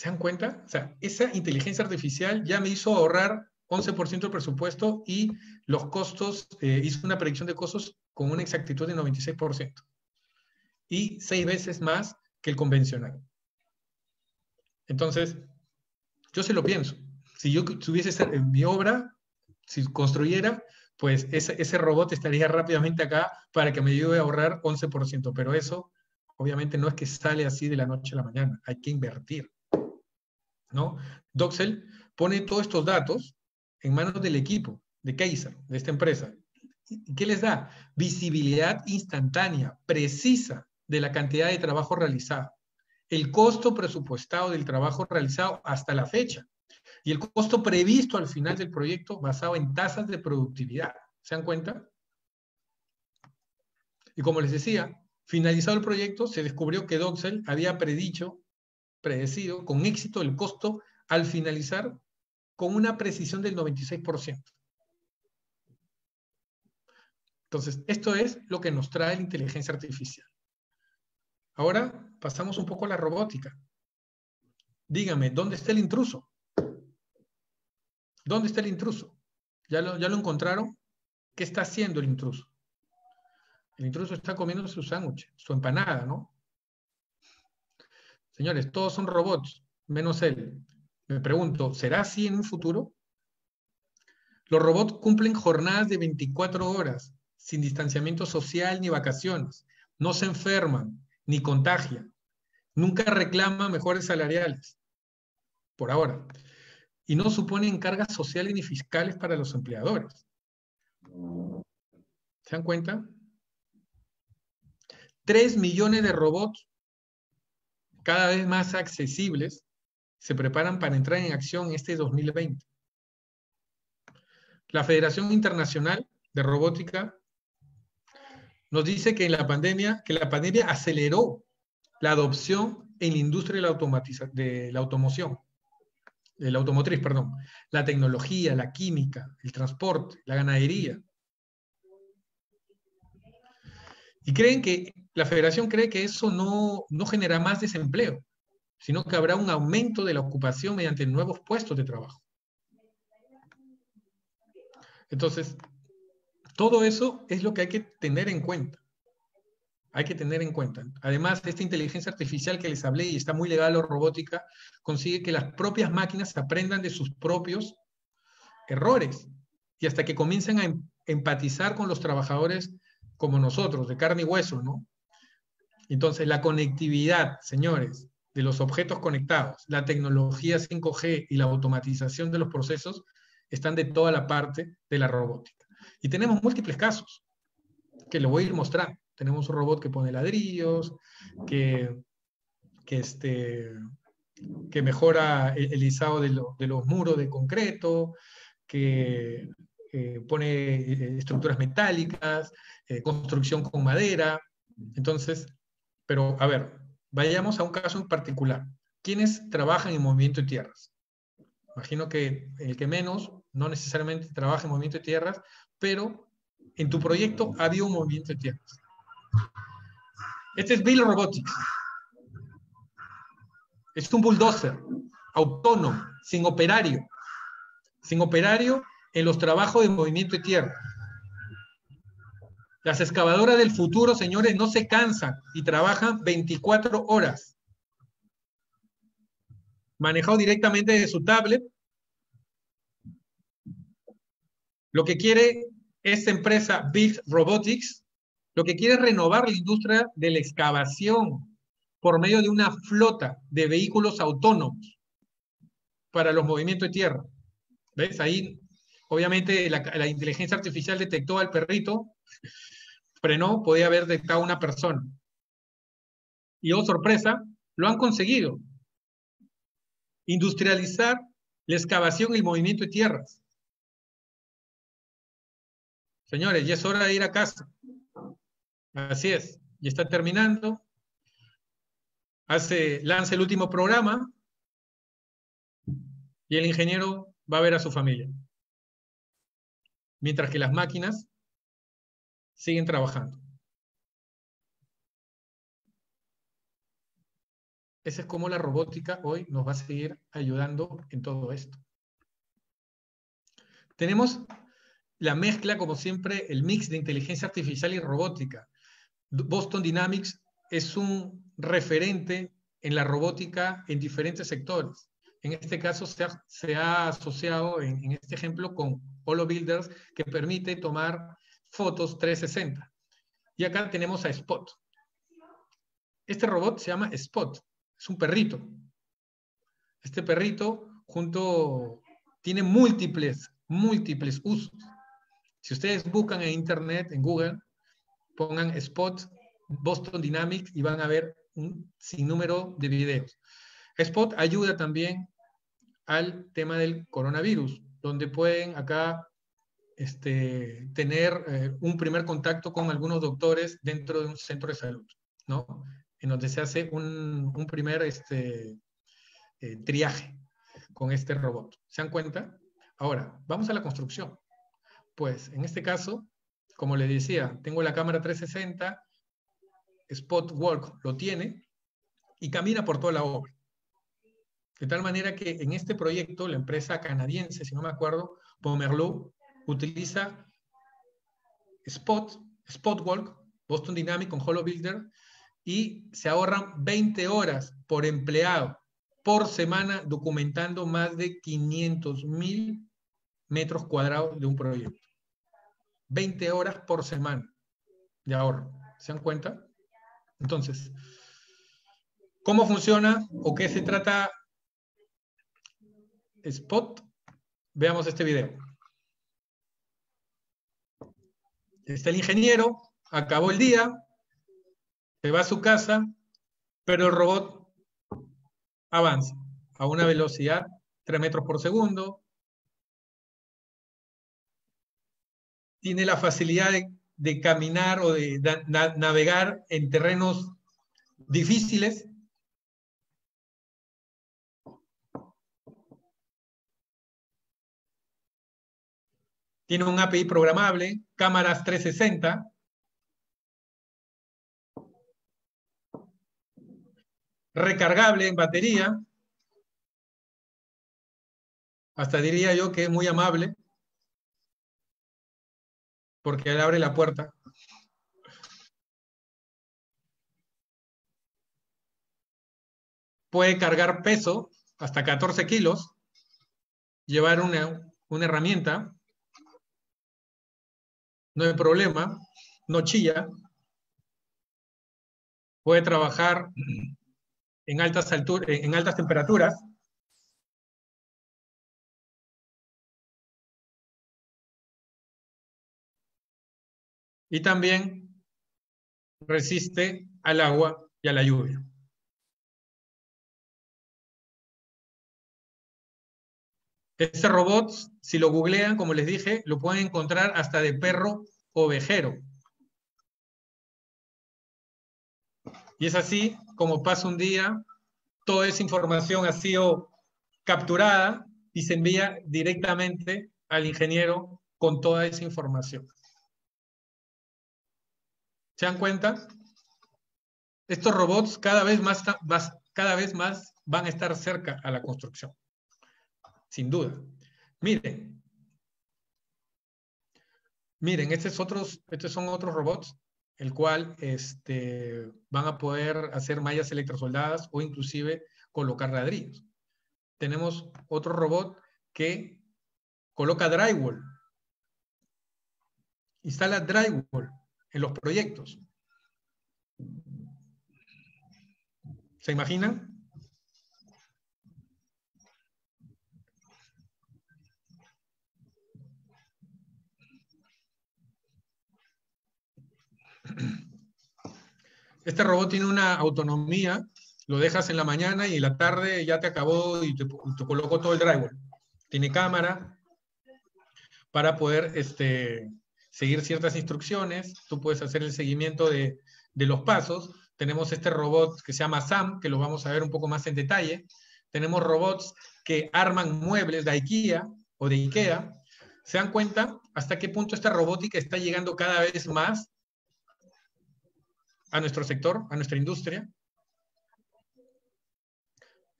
¿Se dan cuenta? O sea, esa inteligencia artificial ya me hizo ahorrar 11% del presupuesto y los costos, eh, hizo una predicción de costos con una exactitud de 96%. Y seis veces más que el convencional. Entonces, yo se lo pienso. Si yo tuviese en mi obra, si construyera, pues ese, ese, robot estaría rápidamente acá para que me ayude a ahorrar 11%. Pero eso, obviamente, no es que sale así de la noche a la mañana. Hay que invertir. ¿No? Doxel pone todos estos datos en manos del equipo de Kaiser, de esta empresa. ¿Qué les da? Visibilidad instantánea, precisa de la cantidad de trabajo realizado, el costo presupuestado del trabajo realizado hasta la fecha y el costo previsto al final del proyecto basado en tasas de productividad. ¿Se dan cuenta? Y como les decía, finalizado el proyecto, se descubrió que Doxel había predicho, predecido con éxito el costo al finalizar con una precisión del 96%. Entonces, esto es lo que nos trae la inteligencia artificial. Ahora pasamos un poco a la robótica. Dígame, ¿dónde está el intruso? ¿Dónde está el intruso? ¿Ya lo, ya lo encontraron? ¿Qué está haciendo el intruso? El intruso está comiendo su sándwich, su empanada, ¿no? Señores, todos son robots, menos él. Me pregunto, ¿será así en un futuro? Los robots cumplen jornadas de 24 horas, sin distanciamiento social ni vacaciones. No se enferman ni contagian. Nunca reclaman mejores salariales, por ahora. Y no suponen cargas sociales ni fiscales para los empleadores. ¿Se dan cuenta? Tres millones de robots cada vez más accesibles se preparan para entrar en acción este 2020. La Federación Internacional de Robótica nos dice que en la pandemia, que la pandemia aceleró la adopción en la industria de la, de la automoción, de la automotriz, perdón, la tecnología, la química, el transporte, la ganadería. Y creen que, la federación cree que eso no, no genera más desempleo, sino que habrá un aumento de la ocupación mediante nuevos puestos de trabajo. Entonces, todo eso es lo que hay que tener en cuenta. Hay que tener en cuenta. Además, esta inteligencia artificial que les hablé y está muy legal o robótica, consigue que las propias máquinas aprendan de sus propios errores y hasta que comiencen a em-, empatizar con los trabajadores como nosotros, de carne y hueso, ¿no? Entonces, la conectividad, señores, de los objetos conectados, la tecnología 5G y la automatización de los procesos están de toda la parte de la robótica. Y tenemos múltiples casos que lo voy a ir mostrando. Tenemos un robot que pone ladrillos, que, que, este, que mejora el, lisado de, de, los muros de concreto, que eh, pone eh, estructuras metálicas, eh, construcción con madera. Entonces, pero a ver, Vayamos a un caso en particular. ¿Quiénes trabajan en movimiento de tierras? Imagino que el que menos no necesariamente trabaja en movimiento de tierras, pero en tu proyecto había un movimiento de tierras. Este es Bill Robotics. Es un bulldozer autónomo, sin operario. Sin operario en los trabajos de movimiento de tierra. Las excavadoras del futuro, señores, no se cansan y trabajan 24 horas. Manejado directamente de su tablet. Lo que quiere esta empresa Big Robotics, lo que quiere es renovar la industria de la excavación por medio de una flota de vehículos autónomos para los movimientos de tierra. ¿Ves? Ahí, obviamente, la, la inteligencia artificial detectó al perrito frenó, podía haber detectado una persona. Y oh sorpresa, lo han conseguido. Industrializar la excavación y el movimiento de tierras. Señores, ya es hora de ir a casa. Así es, y está terminando. Hace, lanza el último programa y el ingeniero va a ver a su familia. mientras que las máquinas siguen trabajando. Esa es como la robótica hoy nos va a seguir ayudando en todo esto. Tenemos la mezcla, como siempre, el mix de inteligencia artificial y robótica. Boston Dynamics es un referente en la robótica en diferentes sectores. En este caso se ha, asociado, en, en, este ejemplo, con Holo Builders, que permite tomar fotos 360. Y acá tenemos a Spot. Este robot se llama Spot es un perrito. Este perrito junto tiene múltiples, múltiples usos. Si ustedes buscan en internet, en Google, pongan Spot Boston Dynamics y van a ver un sinnúmero de videos. Spot ayuda también al tema del coronavirus, donde pueden acá este, tener eh, un primer contacto con algunos doctores dentro de un centro de salud, ¿no? en donde se hace un, primer este, eh, triaje con este robot. ¿Se dan cuenta? Ahora, vamos a la construcción. Pues en este caso, como les decía, tengo la cámara 360, Spot Walk lo tiene y camina por toda la obra. De tal manera que en este proyecto, la empresa canadiense, si no me acuerdo, Pomerleau, utiliza Spot, Spot Walk, Boston Dynamics con Holo Builder, y se ahorran 20 horas por empleado por semana documentando más de 500 mil metros cuadrados de un proyecto. 20 horas por semana de ahorro. ¿Se dan cuenta? Entonces, ¿cómo funciona o qué se trata Spot? Veamos este video. Está el ingeniero, acabó el día, se va a su casa, pero el robot avanza a una velocidad 3 metros por segundo. Tiene la facilidad de, caminar o de, navegar en terrenos difíciles. Tiene un API programable, cámaras 360, recargable en batería. Hasta diría yo que es muy amable, porque él abre la puerta. Puede cargar peso hasta 14 kilos, llevar una, una herramienta, no hay problema, no chilla, puede trabajar en altas, alturas, en altas temperaturas. Y también resiste al agua y a la lluvia. Este robot, si lo googlean, como les dije, lo pueden encontrar hasta de perro ovejero. Y es así como pasa un día, toda esa información ha sido capturada y se envía directamente al ingeniero con toda esa información. ¿Se dan cuenta? Estos robots cada vez más, cada vez más van a estar cerca a la construcción. Sin duda. Miren. Miren, estos, otros, estos son otros robots el cual este, van a poder hacer mallas electrosoldadas o inclusive colocar ladrillos. Tenemos otro robot que coloca drywall, instala drywall en los proyectos. ¿Se imaginan? Este robot tiene una autonomía, lo dejas en la mañana y en la tarde ya te acabó y te, colocó todo el drywall. Tiene cámara para poder este, seguir ciertas instrucciones. Tú puedes hacer el seguimiento de, de los pasos. Tenemos este robot que se llama SAM, que lo vamos a ver un poco más en detalle. Tenemos robots que arman muebles de IKEA o de IKEA. ¿Se dan cuenta hasta qué punto esta robótica está llegando cada vez más a nuestro sector, a nuestra industria?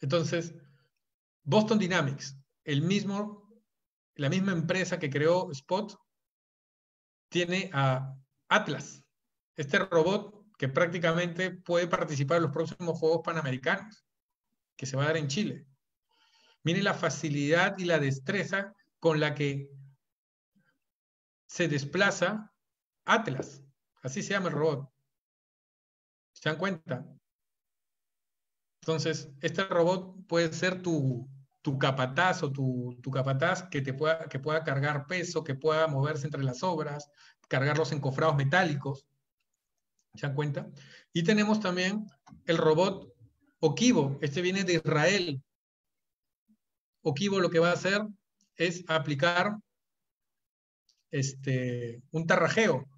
Entonces, Boston Dynamics, el mismo, la misma empresa que creó Spot, tiene a Atlas, este robot que prácticamente puede participar en los próximos Juegos Panamericanos, que se va a dar en Chile. Miren la facilidad y la destreza con la que se desplaza Atlas. Así se llama el robot. ¿Se dan cuenta? Entonces, este robot puede ser tu, tu capataz o tu, tu, capataz que, te pueda, que pueda cargar peso, que pueda moverse entre las obras, cargar los encofrados metálicos. ¿Se dan cuenta? Y tenemos también el robot Okivo. Este viene de Israel. Okivo lo que va a hacer es aplicar este, un tarrajeo.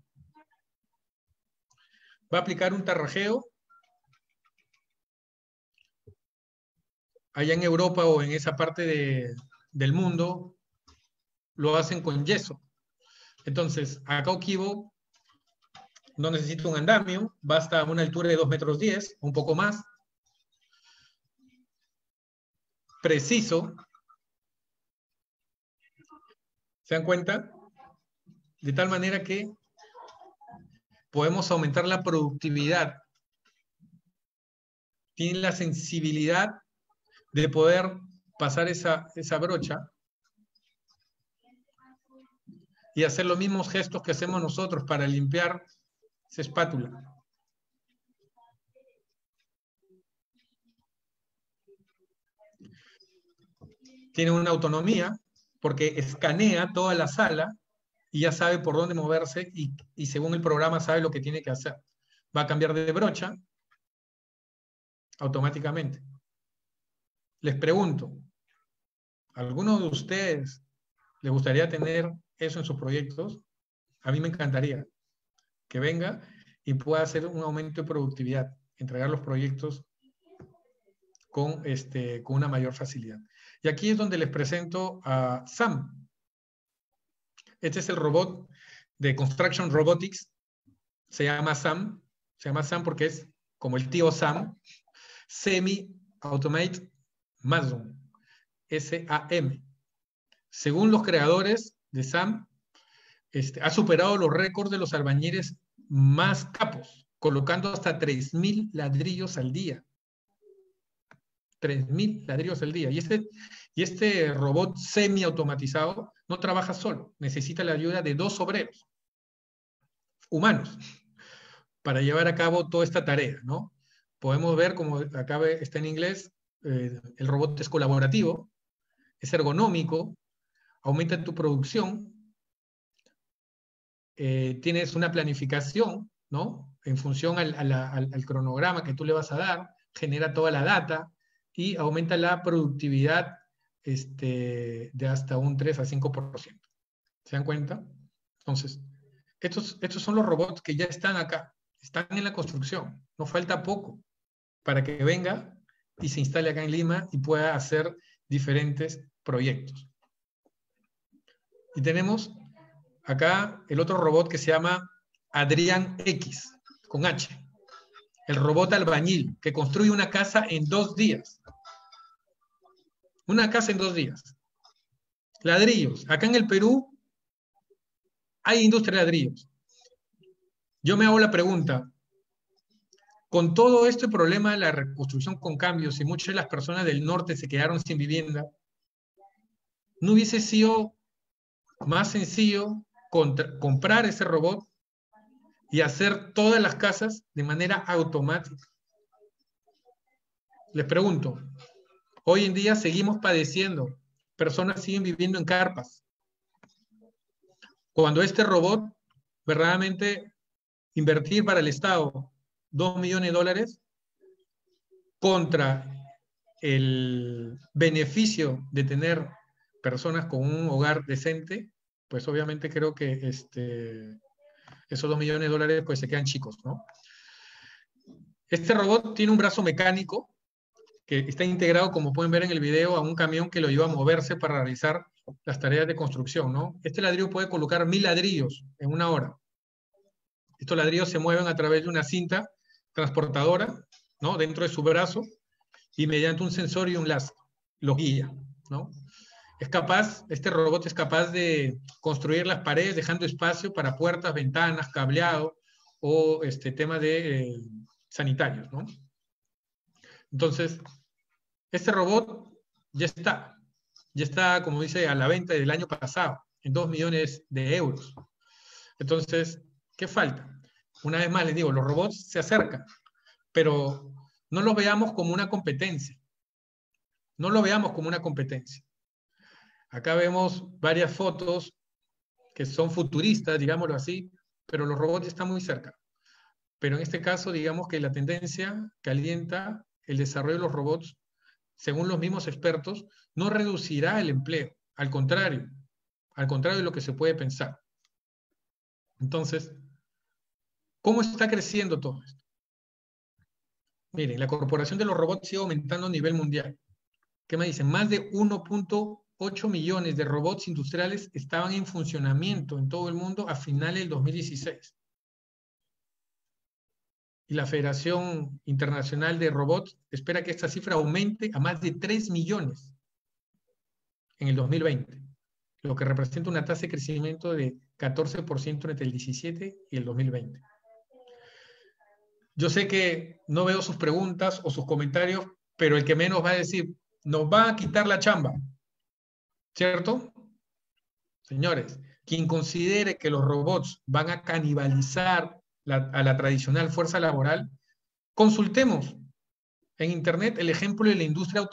Va a aplicar un tarrajeo allá en Europa o en esa parte del mundo, lo hacen con yeso. Entonces, acá Okivo no necesita un andamio, basta una altura de 2 metros 10, un poco más. Preciso. ¿Se dan cuenta? De tal manera que podemos aumentar la productividad. Tiene la sensibilidad de poder pasar esa, esa brocha y hacer los mismos gestos que hacemos nosotros para limpiar esa espátula. Tiene una autonomía porque escanea toda la sala y ya sabe por dónde moverse y, y según el programa sabe lo que tiene que hacer. Va a cambiar de brocha automáticamente. Les pregunto, ¿alguno de ustedes le gustaría tener eso en sus proyectos? A mí me encantaría que venga y pueda hacer un aumento de productividad, entregar los proyectos con, este, con una mayor facilidad. Y aquí es donde les presento a Sam. Este es el robot de Construction Robotics. Se llama Sam. Se llama Sam porque es como el tío Sam. Semi Automate Mason, S-A-M. Según los creadores de SAM, este, ha superado los récords de los albañiles más capos, colocando hasta 3.000 ladrillos al día. 3.000 ladrillos al día. Y este, y este robot semi-automatizado no trabaja solo, necesita la ayuda de dos obreros humanos para llevar a cabo toda esta tarea, ¿no? Podemos ver, como acá está en inglés, eh, el robot es colaborativo, es ergonómico, aumenta tu producción, eh, tienes una planificación, ¿no? En función al, cronograma que tú le vas a dar, genera toda la data y aumenta la productividad este, de hasta un 3 a 5%. ¿Se dan cuenta? Entonces, estos, estos son los robots que ya están acá, están en la construcción, no falta poco para que venga y se instale acá en Lima y pueda hacer diferentes proyectos. Y tenemos acá el otro robot que se llama Adrián X, con H. El robot albañil, que construye una casa en dos días. Una casa en dos días. Ladrillos. Acá en el Perú hay industria de ladrillos. Yo me hago la pregunta, con todo este problema de la reconstrucción con cambios y muchas de las personas del norte se quedaron sin vivienda, ¿no hubiese sido más sencillo comprar ese robot y hacer todas las casas de manera automática? Les pregunto, hoy en día seguimos padeciendo, personas siguen viviendo en carpas. Cuando este robot verdaderamente invertir para el Estado 2 millones de dólares contra el beneficio de tener personas con un hogar decente, pues obviamente creo que este, esos 2 millones de dólares pues se quedan chicos, ¿no? Este robot tiene un brazo mecánico que está integrado, como pueden ver en el video, a un camión que lo lleva a moverse para realizar las tareas de construcción, ¿no? Este ladrillo puede colocar mil ladrillos en una hora. Estos ladrillos se mueven a través de una cinta transportadora, ¿no? Dentro de su brazo y mediante un sensor y un láser los guía, ¿no? Es capaz, este robot es capaz de construir las paredes dejando espacio para puertas, ventanas, cableado o este tema de eh, sanitarios, ¿no? Entonces, este robot ya está, ya está, como dice, a la venta del año pasado, en 2 millones de euros. Entonces, ¿qué falta? Una vez más les digo, los robots se acercan, pero no los veamos como una competencia. No lo veamos como una competencia. Acá vemos varias fotos que son futuristas, digámoslo así, pero los robots están muy cerca. Pero en este caso, digamos que la tendencia que alienta el desarrollo de los robots, según los mismos expertos, no reducirá el empleo. Al contrario, al contrario de lo que se puede pensar. Entonces, ¿cómo está creciendo todo esto? Miren, la corporación de los robots sigue aumentando a nivel mundial. ¿Qué me dicen? Más de 1.8 millones de robots industriales estaban en funcionamiento en todo el mundo a finales del 2016. Y la Federación Internacional de Robots espera que esta cifra aumente a más de 3 millones en el 2020, lo que representa una tasa de crecimiento de 14% entre el 17 y el 2020. Yo sé que no veo sus preguntas o sus comentarios, pero el que menos va a decir, nos va a quitar la chamba. ¿Cierto? Señores, quien considere que los robots van a canibalizar a la tradicional fuerza laboral, consultemos en Internet el ejemplo de la industria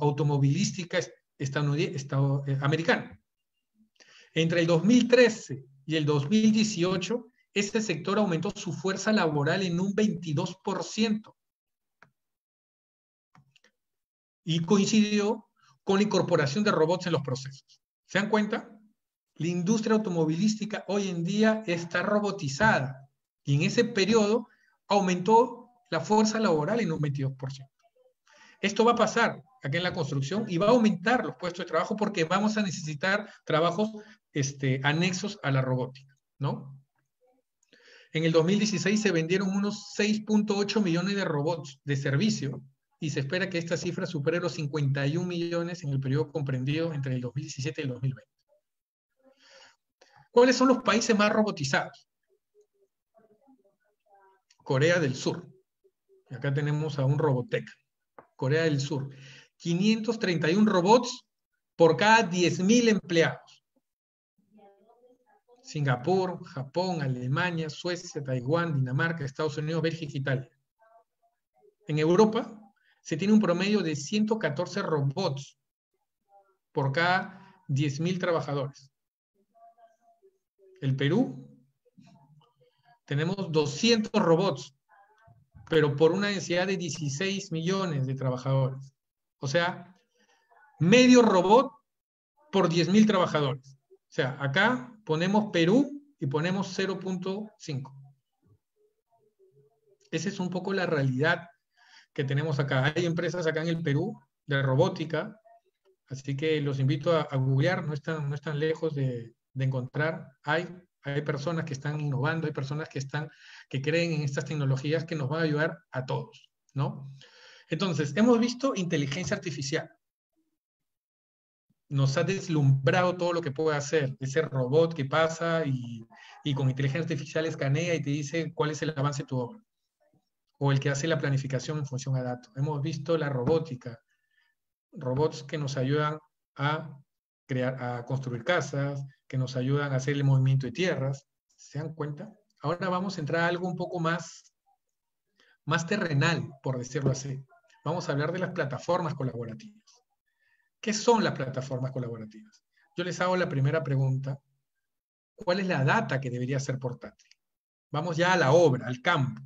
automovilística eh, americana. Entre el 2013 y el 2018, este sector aumentó su fuerza laboral en un 22%. y coincidió con la incorporación de robots en los procesos. ¿Se dan cuenta? La industria automovilística hoy en día está robotizada y en ese periodo aumentó la fuerza laboral en un 22%. Esto va a pasar aquí en la construcción y va a aumentar los puestos de trabajo porque vamos a necesitar trabajos este, anexos a la robótica, ¿no? En el 2016 se vendieron unos 6.8 millones de robots de servicio y se espera que esta cifra supere los 51 millones en el periodo comprendido entre el 2017 y el 2020. ¿Cuáles son los países más robotizados? Corea del Sur. acá tenemos a un Robotech. Corea del Sur. 531 robots por cada 10.000 empleados. Singapur, Japón, Alemania, Suecia, Taiwán, Dinamarca, Estados Unidos, Bélgica, Italia. En Europa, se tiene un promedio de 114 robots por cada 10.000 trabajadores. El Perú, tenemos 200 robots, pero por una densidad de 16 millones de trabajadores. O sea, medio robot por 10.000 trabajadores. O sea, acá ponemos Perú y ponemos 0.5. Esa es un poco la realidad que tenemos acá. Hay empresas acá en el Perú de robótica, así que los invito a, googlear, no están, no están lejos de, encontrar. Hay, hay personas que están innovando, hay personas que, están, que creen en estas tecnologías que nos van a ayudar a todos, ¿no? Entonces, hemos visto inteligencia artificial. Nos ha deslumbrado todo lo que puede hacer ese robot que pasa y, y con inteligencia artificial escanea y te dice cuál es el avance de tu obra o el que hace la planificación en función a datos. Hemos visto la robótica, robots que nos ayudan a crear, a construir casas, que nos ayudan a hacer el movimiento de tierras. ¿Se dan cuenta? Ahora vamos a entrar a algo un poco más, más terrenal, por decirlo así. Vamos a hablar de las plataformas colaborativas. ¿Qué son las plataformas colaborativas? Yo les hago la primera pregunta. ¿Cuál es la data que debería ser portátil? Vamos ya a la obra, al campo.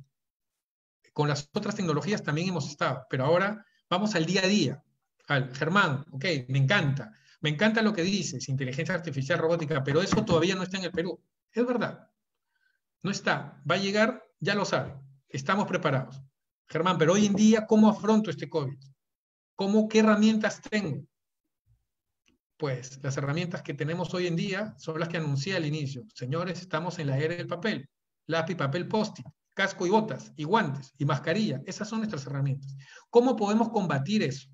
Con las otras tecnologías también hemos estado, pero ahora vamos al día a día. Al, Germán, ok, me encanta. Me encanta lo que dices, inteligencia artificial, robótica, pero eso todavía no está en el Perú. Es verdad. No está. Va a llegar, ya lo sabe. Estamos preparados. Germán, pero hoy en día, ¿cómo afronto este COVID? ¿Cómo, qué herramientas tengo? Pues las herramientas que tenemos hoy en día son las que anuncié al inicio. Señores, estamos en la era del papel. Lápiz, papel, post casco y botas, y guantes, y mascarilla. Esas son nuestras herramientas. ¿Cómo podemos combatir eso?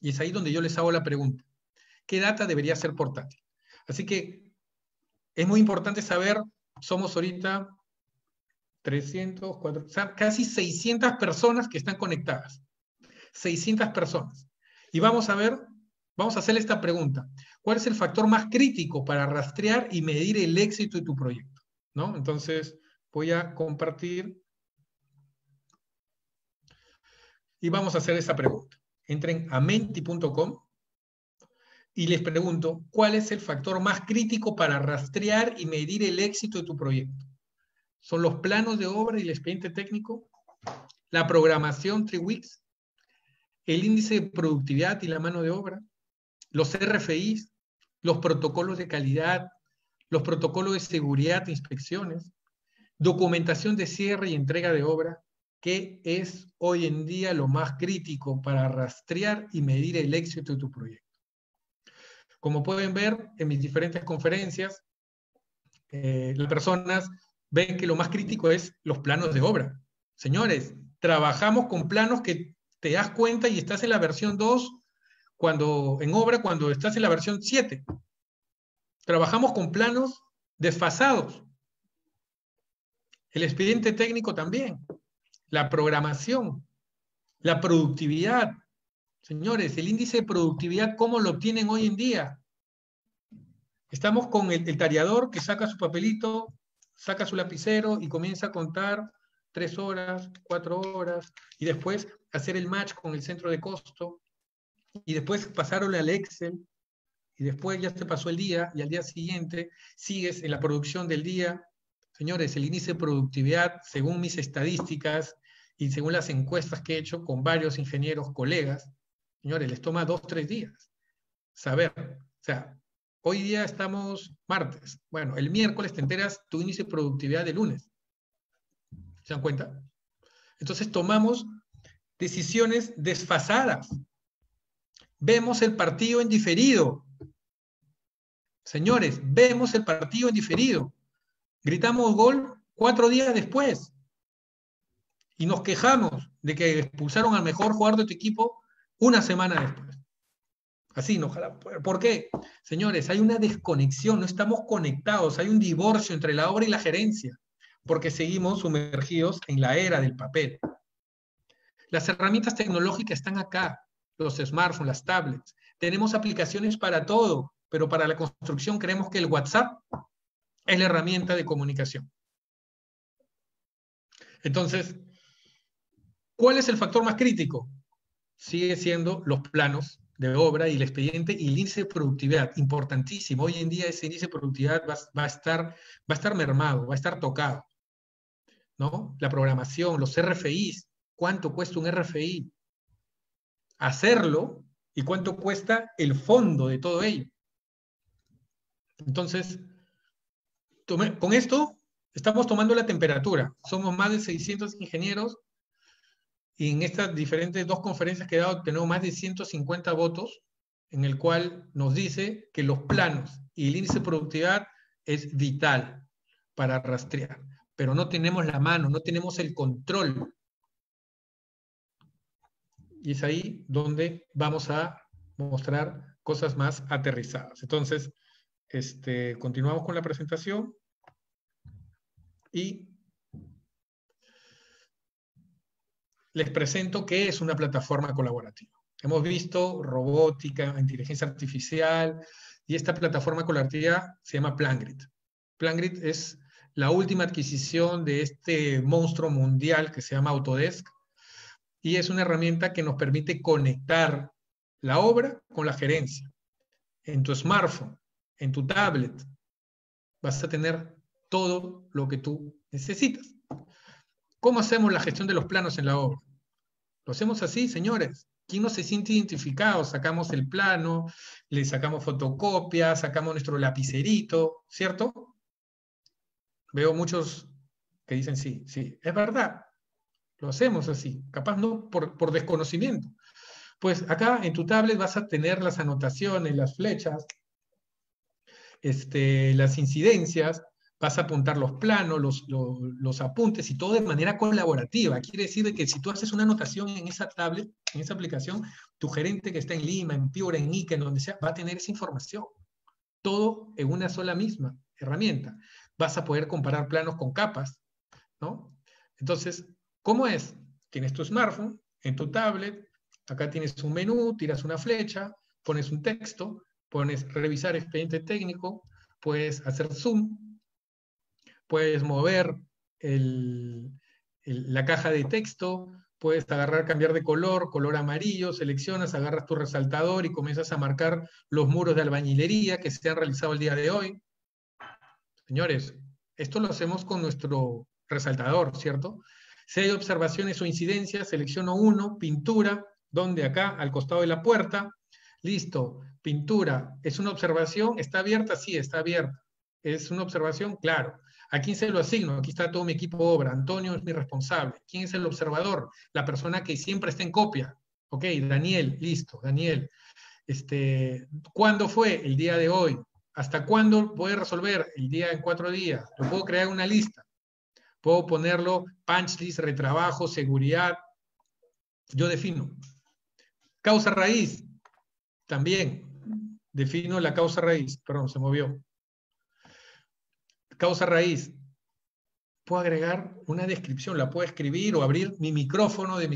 Y es ahí donde yo les hago la pregunta. ¿Qué data debería ser portátil? Así que es muy importante saber, somos ahorita 300, 400, casi 600 personas que están conectadas. 600 personas. Y vamos a ver Vamos a hacerle esta pregunta. ¿Cuál es el factor más crítico para rastrear y medir el éxito de tu proyecto? ¿No? Entonces, voy a compartir y vamos a hacer esa pregunta. Entren a menti.com y les pregunto, ¿cuál es el factor más crítico para rastrear y medir el éxito de tu proyecto? ¿Son los planos de obra y el expediente técnico? ¿La programación TreeWix? ¿El índice de productividad y la mano de obra? los RFIs, los protocolos de calidad, los protocolos de seguridad e inspecciones, documentación de cierre y entrega de obra, que es hoy en día lo más crítico para rastrear y medir el éxito de tu proyecto. Como pueden ver en mis diferentes conferencias, eh, las personas ven que lo más crítico es los planos de obra. Señores, trabajamos con planos que te das cuenta y estás en la versión 2 cuando, en obra cuando estás en la versión 7. Trabajamos con planos desfasados. El expediente técnico también. La programación. La productividad. Señores, el índice de productividad, ¿cómo lo tienen hoy en día? Estamos con el, tareador que saca su papelito, saca su lapicero y comienza a contar tres horas, cuatro horas, y después hacer el match con el centro de costo, y después pasaron al Excel, y después ya se pasó el día, y al día siguiente sigues en la producción del día. Señores, el índice de productividad, según mis estadísticas y según las encuestas que he hecho con varios ingenieros, colegas, señores, les toma dos, tres días saber. O sea, hoy día estamos martes. Bueno, el miércoles te enteras tu índice de productividad de lunes. ¿Se dan cuenta? Entonces tomamos decisiones desfasadas vemos el partido en diferido. Señores, vemos el partido en diferido. Gritamos gol cuatro días después. Y nos quejamos de que expulsaron al mejor jugador de tu equipo una semana después. Así, no, ¿por qué? Señores, hay una desconexión, no estamos conectados, hay un divorcio entre la obra y la gerencia, porque seguimos sumergidos en la era del papel. Las herramientas tecnológicas están acá, los smartphones, las tablets. Tenemos aplicaciones para todo, pero para la construcción creemos que el WhatsApp es la herramienta de comunicación. Entonces, ¿cuál es el factor más crítico? Sigue siendo los planos de obra y el expediente y el índice de productividad, importantísimo. Hoy en día ese índice de productividad va, a, estar, va a estar mermado, va a estar tocado. ¿no? La programación, los RFIs, ¿cuánto cuesta un RFI? hacerlo y cuánto cuesta el fondo de todo ello. Entonces, con esto estamos tomando la temperatura. Somos más de 600 ingenieros y en estas diferentes dos conferencias que he dado tenemos más de 150 votos en el cual nos dice que los planos y el índice de productividad es vital para rastrear, pero no tenemos la mano, no tenemos el control y es ahí donde vamos a mostrar cosas más aterrizadas. Entonces, este, continuamos con la presentación y les presento qué es una plataforma colaborativa. Hemos visto robótica, inteligencia artificial y esta plataforma colaborativa se llama PlanGrid. PlanGrid es la última adquisición de este monstruo mundial que se llama Autodesk, y es una herramienta que nos permite conectar la obra con la gerencia. En tu smartphone, en tu tablet, vas a tener todo lo que tú necesitas. ¿Cómo hacemos la gestión de los planos en la obra? Lo hacemos así, señores. ¿Quién no se siente identificado? Sacamos el plano, le sacamos fotocopia, sacamos nuestro lapicerito, ¿cierto? Veo muchos que dicen sí, sí, es verdad. Lo hacemos así, capaz no por, desconocimiento. Pues acá en tu tablet vas a tener las anotaciones, las flechas, este, las incidencias, vas a apuntar los planos, los, los, apuntes y todo de manera colaborativa. Quiere decir que si tú haces una anotación en esa tablet, en esa aplicación, tu gerente que está en Lima, en Piura, en Ica, en donde sea, va a tener esa información. Todo en una sola misma herramienta. Vas a poder comparar planos con capas, ¿no? Entonces, ¿cómo es? Tienes tu smartphone, en tu tablet, acá tienes un menú, tiras una flecha, pones un texto, pones revisar expediente técnico, puedes hacer zoom, puedes mover la caja de texto, puedes agarrar, cambiar de color, color amarillo, seleccionas, agarras tu resaltador y comienzas a marcar los muros de albañilería que se han realizado el día de hoy. Señores, esto lo hacemos con nuestro resaltador, ¿cierto? Si hay observaciones o incidencias, selecciono uno, pintura, donde acá, al costado de la puerta, listo, pintura, ¿es una observación? ¿Está abierta? Sí, está abierta. ¿Es una observación? Claro. ¿A quién se lo asigno? Aquí está todo mi equipo de obra. Antonio es mi responsable. ¿Quién es el observador? La persona que siempre está en copia. Ok, Daniel, listo, Daniel. Este, ¿Cuándo fue? El día de hoy. ¿Hasta cuándo voy a resolver? El día en cuatro días. Lo puedo crear una lista. Puedo ponerlo punch list, retrabajo, seguridad. Yo defino. Causa raíz. También defino la causa raíz. Perdón, se movió causa raíz, puedo agregar una descripción, la puedo escribir o abrir mi micrófono de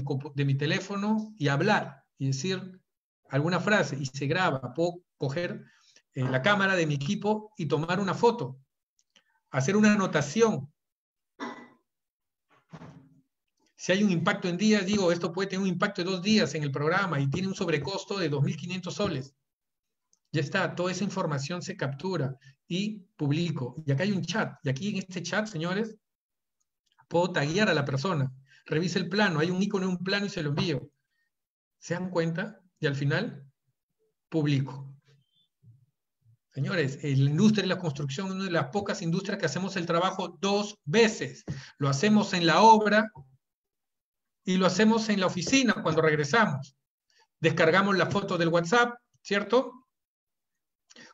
mi, teléfono y hablar y decir alguna frase y se graba. Puedo coger eh, la cámara de mi equipo y tomar una foto, hacer una anotación. Si hay un impacto en días, digo, esto puede tener un impacto de dos días en el programa y tiene un sobrecosto de 2.500 soles. Ya está, toda esa información se captura y publico. Y acá hay un chat. Y aquí en este chat, señores, puedo taguear a la persona. Revise el plano. Hay un icono en un plano y se lo envío. ¿Se dan cuenta? Y al final, publico. Señores, la industria de la construcción es una de las pocas industrias que hacemos el trabajo dos veces. Lo hacemos en la obra y lo hacemos en la oficina cuando regresamos. Descargamos la foto del WhatsApp, ¿cierto?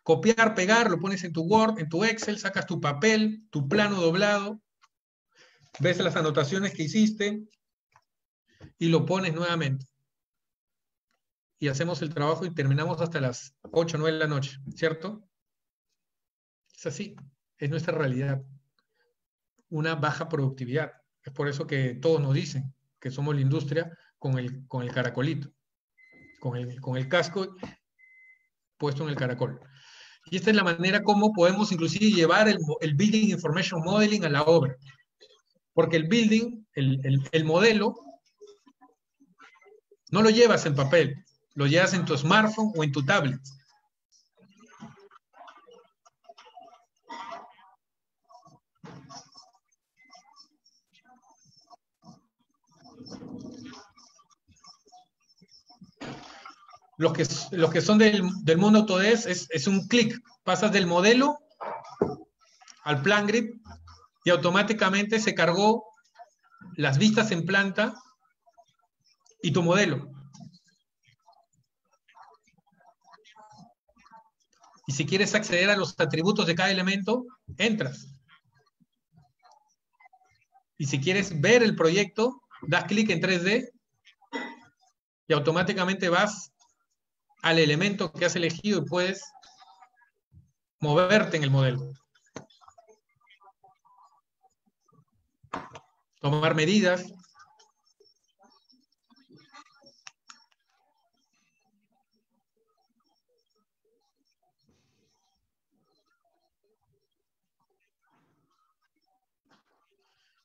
Copiar, pegar, lo pones en tu Word, en tu Excel, sacas tu papel, tu plano doblado, ves las anotaciones que hiciste y lo pones nuevamente. Y hacemos el trabajo y terminamos hasta las 8 o 9 de la noche, ¿cierto? Es así, es nuestra realidad. Una baja productividad. Es por eso que todos nos dicen que somos la industria con el, con el caracolito, con el, con el casco puesto en el caracol. Y esta es la manera como podemos inclusive llevar el, Building Information Modeling a la obra. Porque el building, el, el modelo, no lo llevas en papel, lo llevas en tu smartphone o en tu tablet. Los que, los que son del, mundo Autodesk es, es un clic. Pasas del modelo al plan grip y automáticamente se cargó las vistas en planta y tu modelo. Y si quieres acceder a los atributos de cada elemento, entras. Y si quieres ver el proyecto, das clic en 3D y automáticamente vas al elemento que has elegido y puedes moverte en el modelo. Tomar medidas.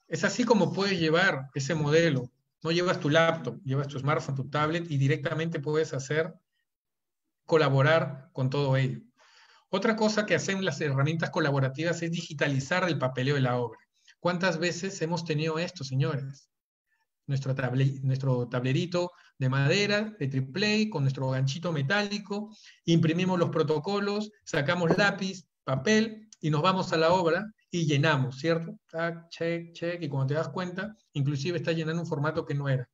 Es así como puedes llevar ese modelo. No llevas tu laptop, llevas tu smartphone, tu tablet y directamente puedes hacer colaborar con todo ello. Otra cosa que hacen las herramientas colaborativas es digitalizar el papeleo de la obra. ¿Cuántas veces hemos tenido esto, señores? Nuestro, nuestro tablerito de madera, de triple con nuestro ganchito metálico, imprimimos los protocolos, sacamos lápiz, papel y nos vamos a la obra y llenamos, ¿cierto? check, check, y cuando te das cuenta, inclusive está llenando un formato que no era.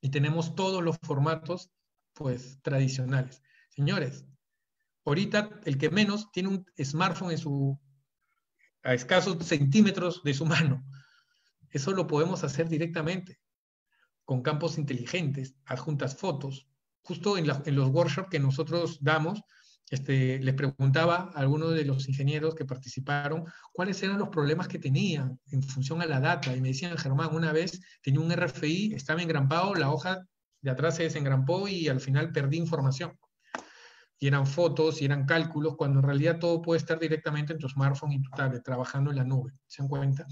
y tenemos todos los formatos pues tradicionales. Señores, ahorita el que menos tiene un smartphone a escasos centímetros de su [LAUGHS] mano. Eso lo podemos hacer directamente con campos inteligentes, adjuntas fotos. Justo en, los workshops que nosotros damos, este, les preguntaba a algunos de los ingenieros que participaron cuáles eran los problemas que tenían en función a la data. Y me decían, Germán, una vez tenía un RFI, estaba engrampado, la hoja de atrás se desengrampó y al final perdí información. Y eran fotos y eran cálculos, cuando en realidad todo puede estar directamente en tu smartphone y tu tablet, trabajando en la nube. ¿Se dan cuenta?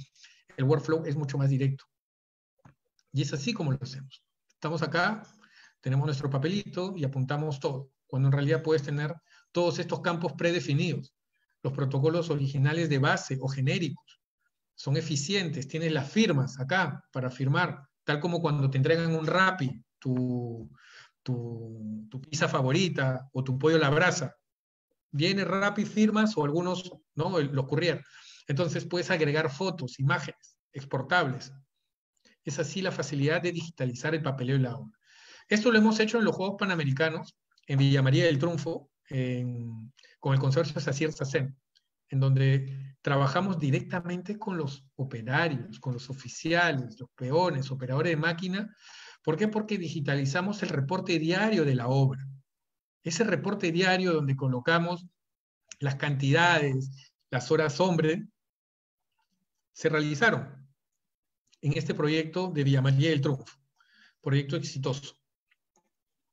El workflow es mucho más directo. Y es así como lo hacemos. Estamos acá, tenemos nuestro papelito y apuntamos todo, cuando en realidad puedes tener todos estos campos predefinidos. Los protocolos originales de base o genéricos son eficientes, tienes las firmas acá para firmar, tal como cuando te entregan un RAPI, tu, tu, pizza favorita o tu pollo a la brasa. Viene Rappi, firmas o algunos, ¿no? Los courier. Entonces puedes agregar fotos, imágenes exportables. Es así la facilidad de digitalizar el papeleo y la obra. Esto lo hemos hecho en los Juegos Panamericanos, en Villa María del Triunfo, con el consorcio SACIR SACEN, en donde trabajamos directamente con los operarios, con los oficiales, los peones, operadores de máquina. ¿Por qué? Porque digitalizamos el reporte diario de la obra. Ese reporte diario donde colocamos las cantidades, las horas hombre, se realizaron en este proyecto de Villa María del Triunfo, proyecto exitoso.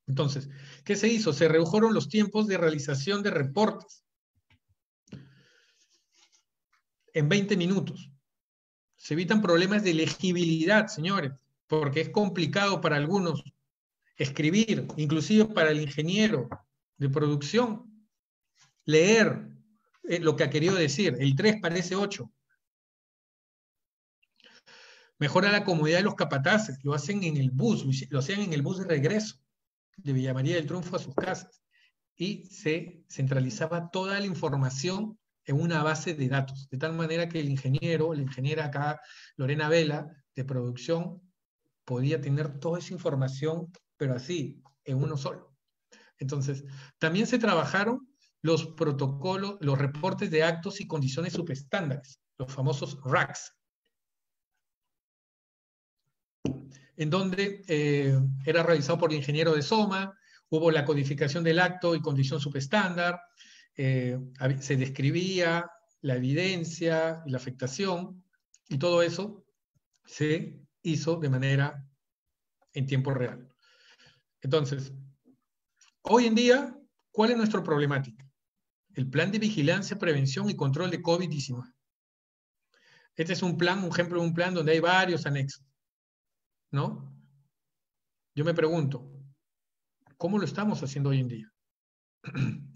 Entonces, ¿qué se hizo? Se redujeron los tiempos de realización de reportes en 20 minutos. Se evitan problemas de legibilidad, señores, porque es complicado para algunos escribir, inclusive para el ingeniero de producción, leer eh, lo que ha querido decir. El 3 parece 8. Mejora la comodidad de los capataces, lo hacen en el bus, lo hacían en el bus de regreso de Villa María del Triunfo a sus casas. Y se centralizaba toda la información en una base de datos, de tal manera que el ingeniero, la ingeniera acá, Lorena Vela, de producción, podía tener toda esa información, pero así, en uno solo. Entonces, también se trabajaron los protocolos, los reportes de actos y condiciones subestándares, los famosos RACs, en donde eh, era realizado por el ingeniero de Soma, hubo la codificación del acto y condición subestándar, eh, se describía la evidencia y la afectación, y todo eso se hizo de manera en tiempo real. Entonces, hoy en día, ¿cuál es nuestra problemática? El plan de vigilancia, prevención y control de COVID-19. Este es un plan, un ejemplo de un plan donde hay varios anexos. ¿no? Yo me pregunto, ¿cómo lo estamos haciendo hoy en día? [CLEARS THROAT]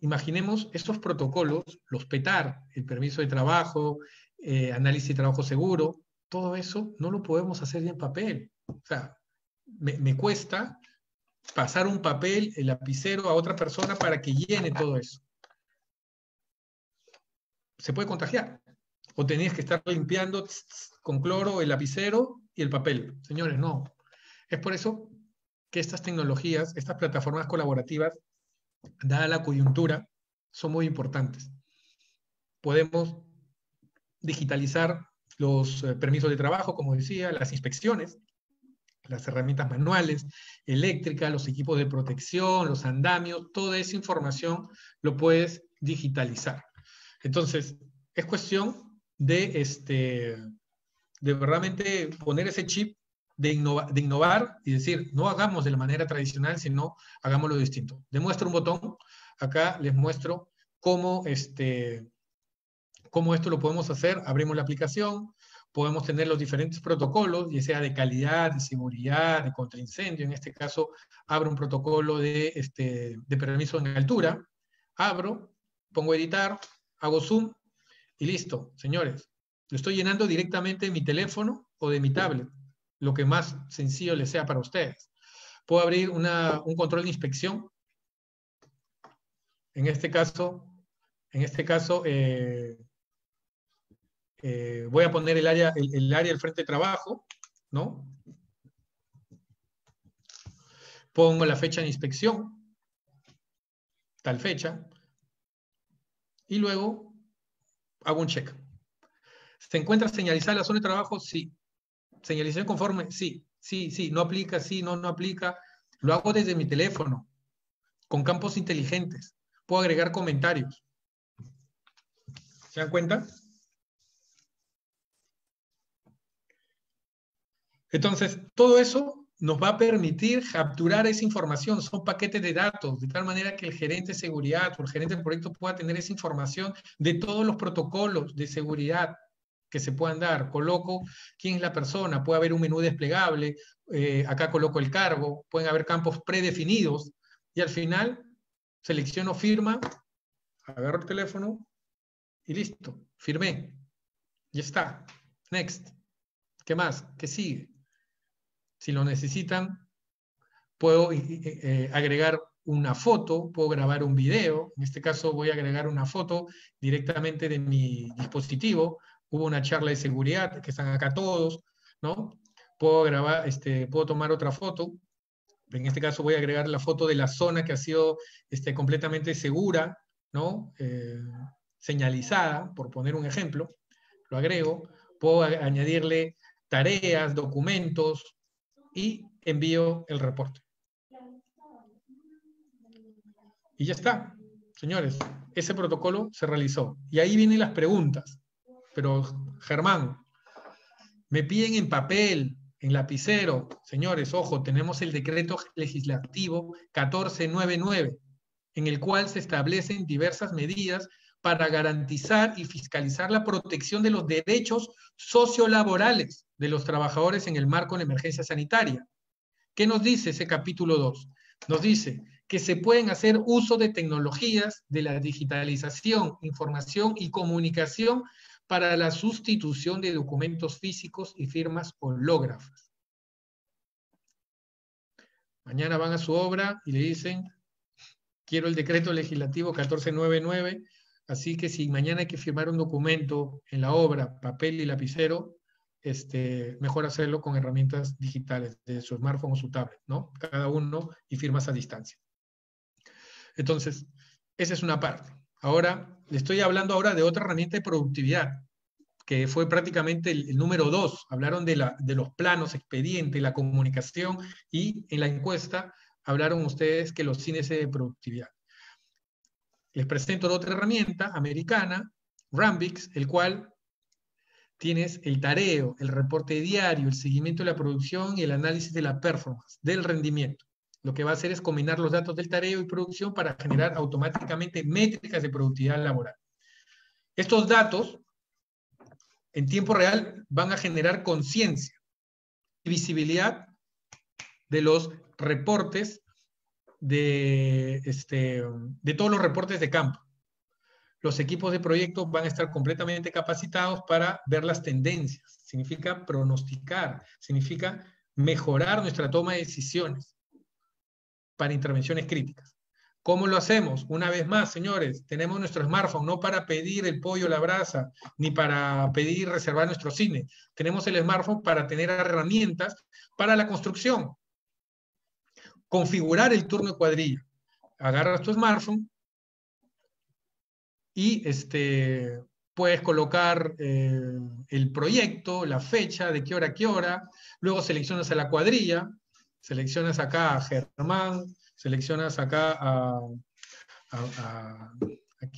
Imaginemos estos protocolos, los PETAR, el permiso de trabajo, eh, análisis de trabajo seguro, todo eso no lo podemos hacer en papel. O sea, me, me cuesta pasar un papel, el lapicero a otra persona para que llene todo eso. Se puede contagiar. O tenías que estar limpiando con cloro el lapicero y el papel. Señores, no. Es por eso que estas tecnologías, estas plataformas colaborativas, dada la coyuntura, son muy importantes. Podemos digitalizar los eh, permisos de trabajo, como decía, las inspecciones, las herramientas manuales, eléctricas, los equipos de protección, los andamios, toda esa información lo puedes digitalizar. Entonces, es cuestión de este, de realmente poner ese chip de, innovar y decir, no hagamos de la manera tradicional, sino hagámoslo distinto. Demuestro un botón, acá les muestro cómo, este, cómo esto lo podemos hacer. Abrimos la aplicación, podemos tener los diferentes protocolos, ya sea de calidad, de seguridad, de contraincendio. En este caso, abro un protocolo de, este, de permiso en altura, abro, pongo editar, hago zoom y listo, señores. Lo estoy llenando directamente de mi teléfono o de mi tablet, lo que más sencillo les sea para ustedes. Puedo abrir un control de inspección. En este caso, en este caso eh, eh, voy a poner el área, el, área del frente de trabajo, ¿no? pongo la fecha de inspección, tal fecha, y luego hago un check. ¿Se encuentra señalizada la zona de trabajo? Sí. ¿Señalización conforme? Sí. Sí, sí. ¿No aplica? Sí, no, no aplica. Lo hago desde mi teléfono, con campos inteligentes. Puedo agregar comentarios. ¿Se dan cuenta? Entonces, todo eso nos va a permitir capturar esa información. Son paquetes de datos, de tal manera que el gerente de seguridad o el gerente del proyecto pueda tener esa información de todos los protocolos de seguridad que se puedan dar. Coloco quién es la persona, puede haber un menú desplegable, eh, acá coloco el cargo, pueden haber campos predefinidos y al final selecciono firma, agarro el teléfono y listo, firmé. Ya está. Next. ¿Qué más? ¿Qué sigue? Si lo necesitan, puedo eh, eh, agregar una foto, puedo grabar un video. En este caso voy a agregar una foto directamente de mi dispositivo. Hubo una charla de seguridad, que están acá todos, ¿no? Puedo grabar, este, puedo tomar otra foto. En este caso voy a agregar la foto de la zona que ha sido este, completamente segura, ¿no? Eh, señalizada, por poner un ejemplo. Lo agrego. Puedo añadirle tareas, documentos, y envío el reporte. Y ya está, señores, ese protocolo se realizó. Y ahí vienen las preguntas. Pero, Germán, me piden en papel, en lapicero, señores, ojo, tenemos el decreto legislativo 1499, en el cual se establecen diversas medidas para garantizar y fiscalizar la protección de los derechos sociolaborales de los trabajadores en el marco de la emergencia sanitaria. ¿Qué nos dice ese capítulo 2? Nos dice que se pueden hacer uso de tecnologías de la digitalización, información y comunicación para la sustitución de documentos físicos y firmas hológrafas. Mañana van a su obra y le dicen, quiero el decreto legislativo 1499, así que si mañana hay que firmar un documento en la obra, papel y lapicero, este, mejor hacerlo con herramientas digitales de su smartphone o su tablet, ¿no? Cada uno y firmas a distancia. Entonces, esa es una parte. Ahora, le estoy hablando ahora de otra herramienta de productividad, que fue prácticamente el, número dos. Hablaron de, la, de los planos, expediente, la comunicación y en la encuesta hablaron ustedes que los índices de productividad. Les presento otra herramienta americana, Rambix, el cual tienes el tareo, el reporte diario, el seguimiento de la producción y el análisis de la performance, del rendimiento. Lo que va a hacer es combinar los datos del tareo y producción para generar automáticamente métricas de productividad laboral. Estos datos, en tiempo real, van a generar conciencia y visibilidad de los reportes de, este, de todos los reportes de campo los equipos de proyecto van a estar completamente capacitados para ver las tendencias. Significa pronosticar, significa mejorar nuestra toma de decisiones para intervenciones críticas. ¿Cómo lo hacemos? Una vez más, señores, tenemos nuestro smartphone no para pedir el pollo a la brasa, ni para pedir reservar nuestro cine. Tenemos el smartphone para tener herramientas para la construcción. Configurar el turno de cuadrilla. Agarras tu smartphone, y este, puedes colocar eh, el proyecto, la fecha, de qué hora a qué hora, luego seleccionas a la cuadrilla, seleccionas acá a Germán, seleccionas acá a, a,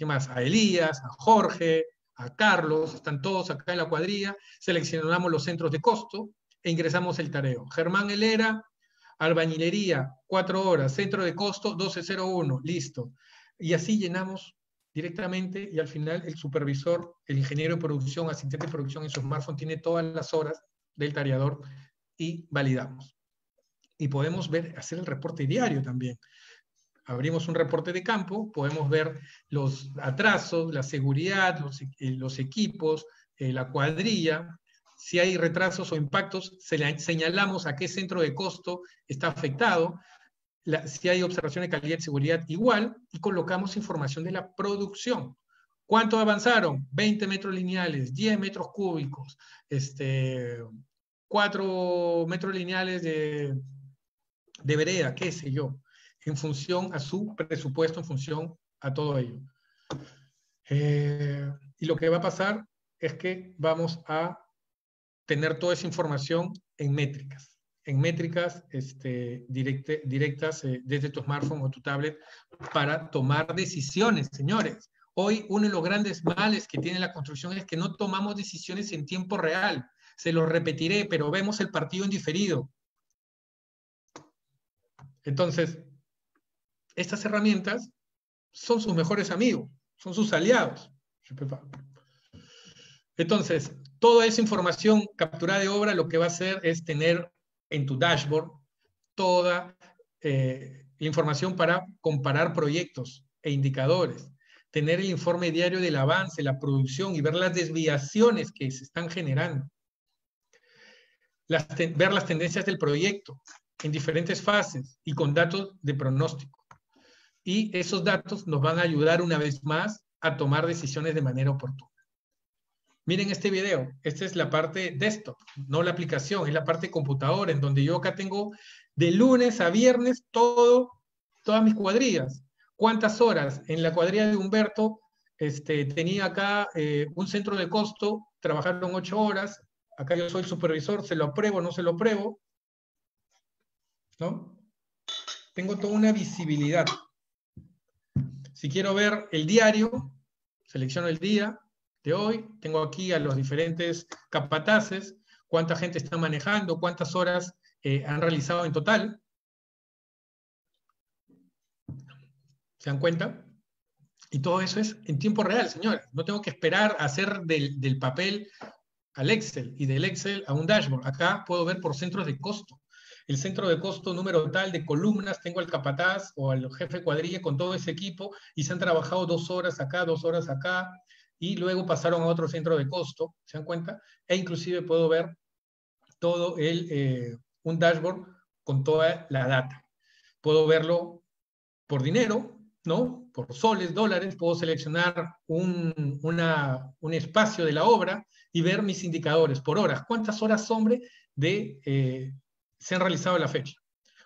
más? A Elías, a Jorge, a Carlos, están todos acá en la cuadrilla, seleccionamos los centros de costo e ingresamos el tareo. Germán Helera, albañilería, cuatro horas, centro de costo 1201, listo. Y así llenamos directamente y al final el supervisor, el ingeniero de producción, asistente de producción en su smartphone tiene todas las horas del tareador y validamos. Y podemos ver, hacer el reporte diario también. Abrimos un reporte de campo, podemos ver los atrasos, la seguridad, los, eh, equipos, eh, la cuadrilla. Si hay retrasos o impactos, señalamos a qué centro de costo está afectado si hay observación de calidad y seguridad igual, y colocamos información de la producción. ¿Cuánto avanzaron? 20 metros lineales, 10 metros cúbicos, este, 4 metros lineales de, de vereda, qué sé yo, en función a su presupuesto, en función a todo ello. Eh, y lo que va a pasar es que vamos a tener toda esa información en métricas, en métricas este, directas eh, desde tu smartphone o tu tablet para tomar decisiones, señores. Hoy uno de los grandes males que tiene la construcción es que no tomamos decisiones en tiempo real. Se lo repetiré, pero vemos el partido indiferido. Entonces, estas herramientas son sus mejores amigos, son sus aliados. Entonces, toda esa información capturada de obra lo que va a hacer es tener en tu dashboard toda eh, la información para comparar proyectos e indicadores, tener el informe diario del avance, la producción y ver las desviaciones que se están generando, ver las tendencias del proyecto en diferentes fases y con datos de pronóstico. Y esos datos nos van a ayudar una vez más a tomar decisiones de manera oportuna. Miren este video, esta es la parte desktop, no la aplicación, es la parte computadora, en donde yo acá tengo de lunes a viernes todo, todas mis cuadrillas. ¿Cuántas horas? En la cuadrilla de Humberto este, tenía acá eh, un centro de costo, trabajaron ocho horas, acá yo soy supervisor, se lo apruebo, no se lo apruebo, ¿no? Tengo toda una visibilidad. Si quiero ver el diario, selecciono el día de hoy, tengo aquí a los diferentes capataces, cuánta gente está manejando, cuántas horas eh, han realizado en total. ¿Se dan cuenta? Y todo eso es en tiempo real, señores. No tengo que esperar a hacer del, del papel al Excel y del Excel a un dashboard. Acá puedo ver por centros de costo el centro de costo número tal de columnas, tengo al capataz o al jefe cuadrilla con todo ese equipo y se han trabajado dos horas acá, dos horas acá, y luego pasaron a otro centro de costo, ¿se dan cuenta? E inclusive puedo ver todo el, eh, un dashboard con toda la data. Puedo verlo por dinero, ¿no? Por soles, dólares, puedo seleccionar un, un espacio de la obra y ver mis indicadores por horas. ¿Cuántas horas, hombre, de eh, se han realizado la fecha.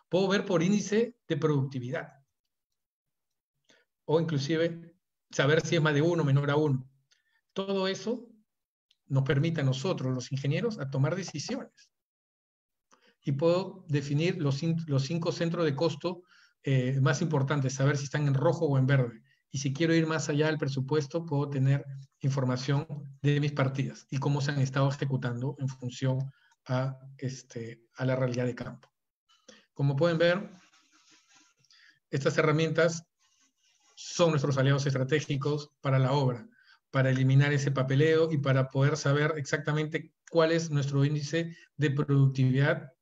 Puedo ver por índice de productividad. O inclusive saber si es más de uno menor a uno. Todo eso nos permite a nosotros, los ingenieros, a tomar decisiones. Y puedo definir los, cinco centros de costo eh, más importantes, saber si están en rojo o en verde. Y si quiero ir más allá del presupuesto, puedo tener información de mis partidas y cómo se han estado ejecutando en función a, este, a la realidad de campo. Como pueden ver, estas herramientas son nuestros aliados estratégicos para la obra, para eliminar ese papeleo y para poder saber exactamente cuál es nuestro índice de productividad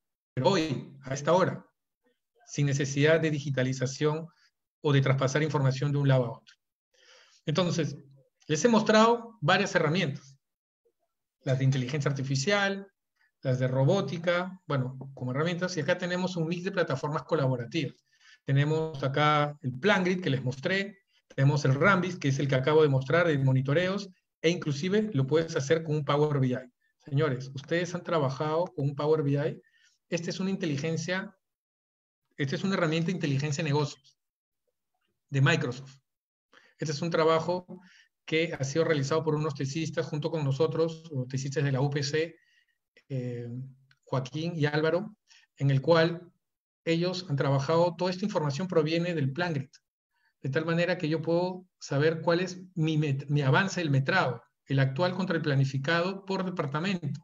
hoy, a esta hora, sin necesidad de digitalización o de traspasar información de un lado a otro. Entonces, les he mostrado varias herramientas, las de inteligencia artificial, las de robótica, bueno, como herramientas, y acá tenemos un mix de plataformas colaborativas. Tenemos acá el PlanGrid que les mostré, tenemos el Rambis, que es el que acabo de mostrar de monitoreos, e inclusive lo puedes hacer con un Power BI. Señores, ustedes han trabajado con un Power BI. Esta es una inteligencia, esta es una herramienta de inteligencia de negocios de Microsoft. Este es un trabajo que ha sido realizado por unos tesistas junto con nosotros, los tesistas de la UPC, eh, Joaquín y Álvaro, en el cual ellos han trabajado, toda esta información proviene del PlanGrid, de tal manera que yo puedo saber cuál es mi, mi avance del metrado, el actual contra el planificado por departamento,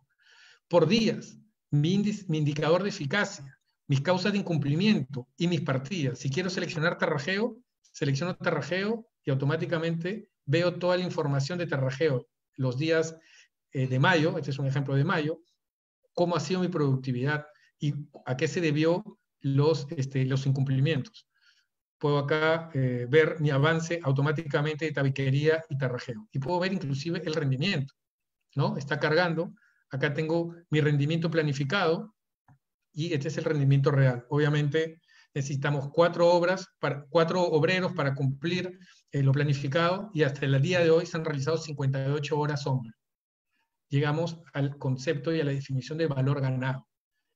por días, mi, indicador de eficacia, mis causas de incumplimiento y mis partidas. Si quiero seleccionar terrajeo, selecciono terrajeo y automáticamente veo toda la información de terrajeo, los días eh, de mayo, este es un ejemplo de mayo, cómo ha sido mi productividad y a qué se debió los, este, los incumplimientos. Puedo acá eh, ver mi avance automáticamente de tabiquería y tarrajeo. Y puedo ver inclusive el rendimiento. ¿no? Está cargando. Acá tengo mi rendimiento planificado y este es el rendimiento real. Obviamente necesitamos cuatro obras, para, cuatro obreros para cumplir eh, lo planificado y hasta el día de hoy se han realizado 58 horas hombre llegamos al concepto y a la definición de valor ganado.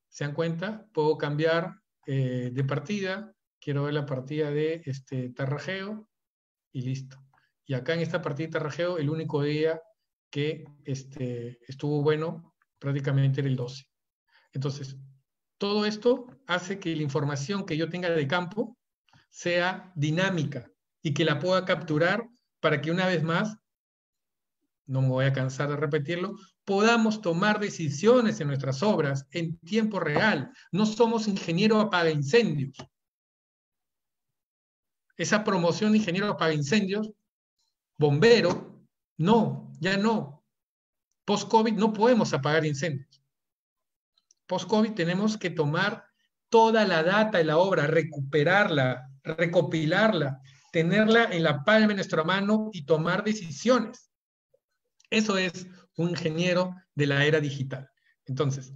¿Se dan cuenta? Puedo cambiar eh, de partida, quiero ver la partida de este, Tarrajeo y listo. Y acá en esta partida de Tarrajeo, el único día que este, estuvo bueno prácticamente era el 12. Entonces, todo esto hace que la información que yo tenga de campo sea dinámica y que la pueda capturar para que una vez más, no me voy a cansar de repetirlo, podamos tomar decisiones en nuestras obras en tiempo real. No somos ingeniero apaga incendios. Esa promoción de ingeniero apaga incendios, bombero, no, ya no. Post-COVID no podemos apagar incendios. Post-COVID tenemos que tomar toda la data de la obra, recuperarla, recopilarla, tenerla en la palma de nuestra mano y tomar decisiones. Eso es un ingeniero de la era digital. Entonces,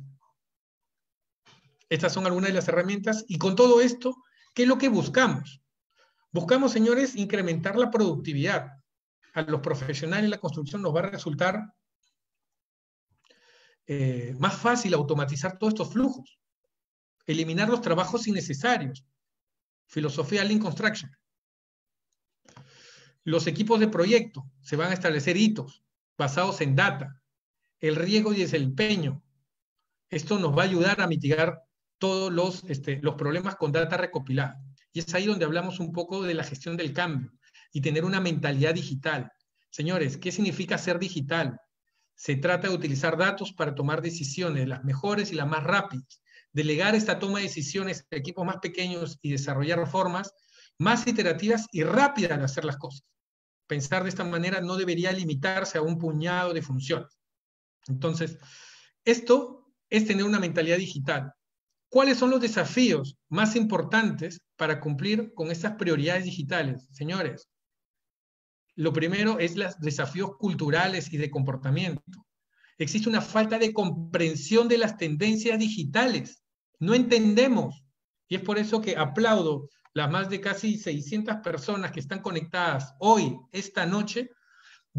estas son algunas de las herramientas y con todo esto, ¿qué es lo que buscamos? Buscamos, señores, incrementar la productividad. A los profesionales la construcción nos va a resultar eh, más fácil automatizar todos estos flujos, eliminar los trabajos innecesarios. Filosofía Lean Construction. Los equipos de proyecto se van a establecer hitos basados en data, el riego y el empeño. Esto nos va a ayudar a mitigar todos los, este, los problemas con data recopilada. Y es ahí donde hablamos un poco de la gestión del cambio y tener una mentalidad digital. Señores, ¿qué significa ser digital? Se trata de utilizar datos para tomar decisiones, las mejores y las más rápidas. Delegar esta toma de decisiones a equipos más pequeños y desarrollar formas más iterativas y rápidas de hacer las cosas. Pensar de esta manera no debería limitarse a un puñado de funciones. Entonces, esto es tener una mentalidad digital. ¿Cuáles son los desafíos más importantes para cumplir con estas prioridades digitales? Señores, lo primero es los desafíos culturales y de comportamiento. Existe una falta de comprensión de las tendencias digitales. No entendemos. Y es por eso que aplaudo las más de casi 600 personas que están conectadas hoy, esta noche.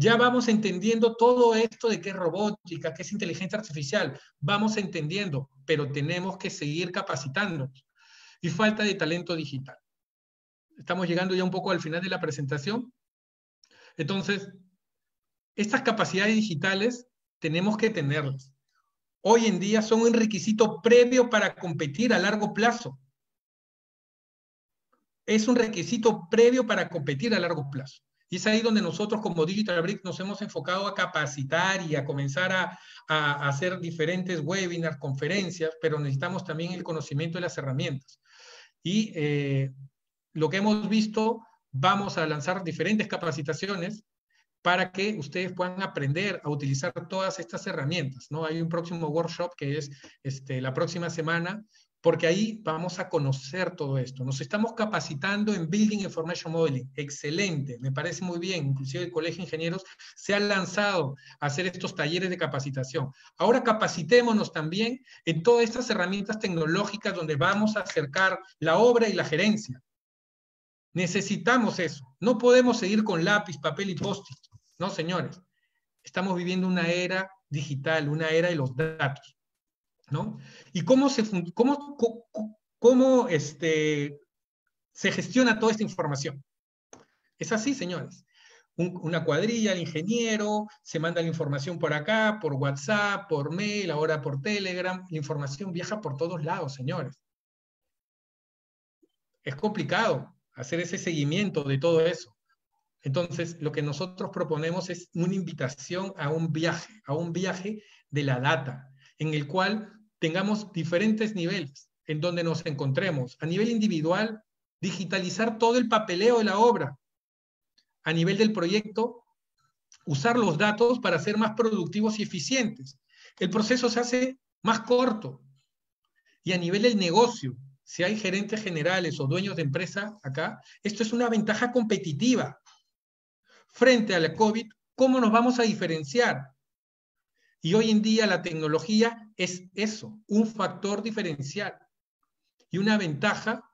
Ya vamos entendiendo todo esto de qué es robótica, qué es inteligencia artificial. Vamos entendiendo, pero tenemos que seguir capacitándonos. Y falta de talento digital. Estamos llegando ya un poco al final de la presentación. Entonces, estas capacidades digitales tenemos que tenerlas. Hoy en día son un requisito previo para competir a largo plazo. Es un requisito previo para competir a largo plazo. Y es ahí donde nosotros como Digital Brick nos hemos enfocado a capacitar y a comenzar a, hacer diferentes webinars, conferencias, pero necesitamos también el conocimiento de las herramientas. Y eh, lo que hemos visto vamos a lanzar diferentes capacitaciones para que ustedes puedan aprender a utilizar todas estas herramientas. ¿no? Hay un próximo workshop que es este, la próxima semana, porque ahí vamos a conocer todo esto. Nos estamos capacitando en Building Information Modeling. Excelente, me parece muy bien. Inclusive el Colegio de Ingenieros se ha lanzado a hacer estos talleres de capacitación. Ahora capacitémonos también en todas estas herramientas tecnológicas donde vamos a acercar la obra y la gerencia. Necesitamos eso. No podemos seguir con lápiz, papel y post-it. No, señores. Estamos viviendo una era digital, una era de los datos. ¿No? ¿Y cómo se, cómo, cómo, este, se gestiona toda esta información? Es así, señores. una cuadrilla, el ingeniero, se manda la información por acá, por WhatsApp, por mail, ahora por Telegram. La información viaja por todos lados, señores. Es complicado hacer ese seguimiento de todo eso. Entonces, lo que nosotros proponemos es una invitación a un viaje, a un viaje de la data, en el cual tengamos diferentes niveles en donde nos encontremos. A nivel individual, digitalizar todo el papeleo de la obra. A nivel del proyecto, usar los datos para ser más productivos y eficientes. El proceso se hace más corto. Y a nivel del negocio, si hay gerentes generales o dueños de empresa acá, esto es una ventaja competitiva. Frente a la COVID, ¿cómo nos vamos a diferenciar? Y hoy en día la tecnología es eso, un factor diferencial y una ventaja,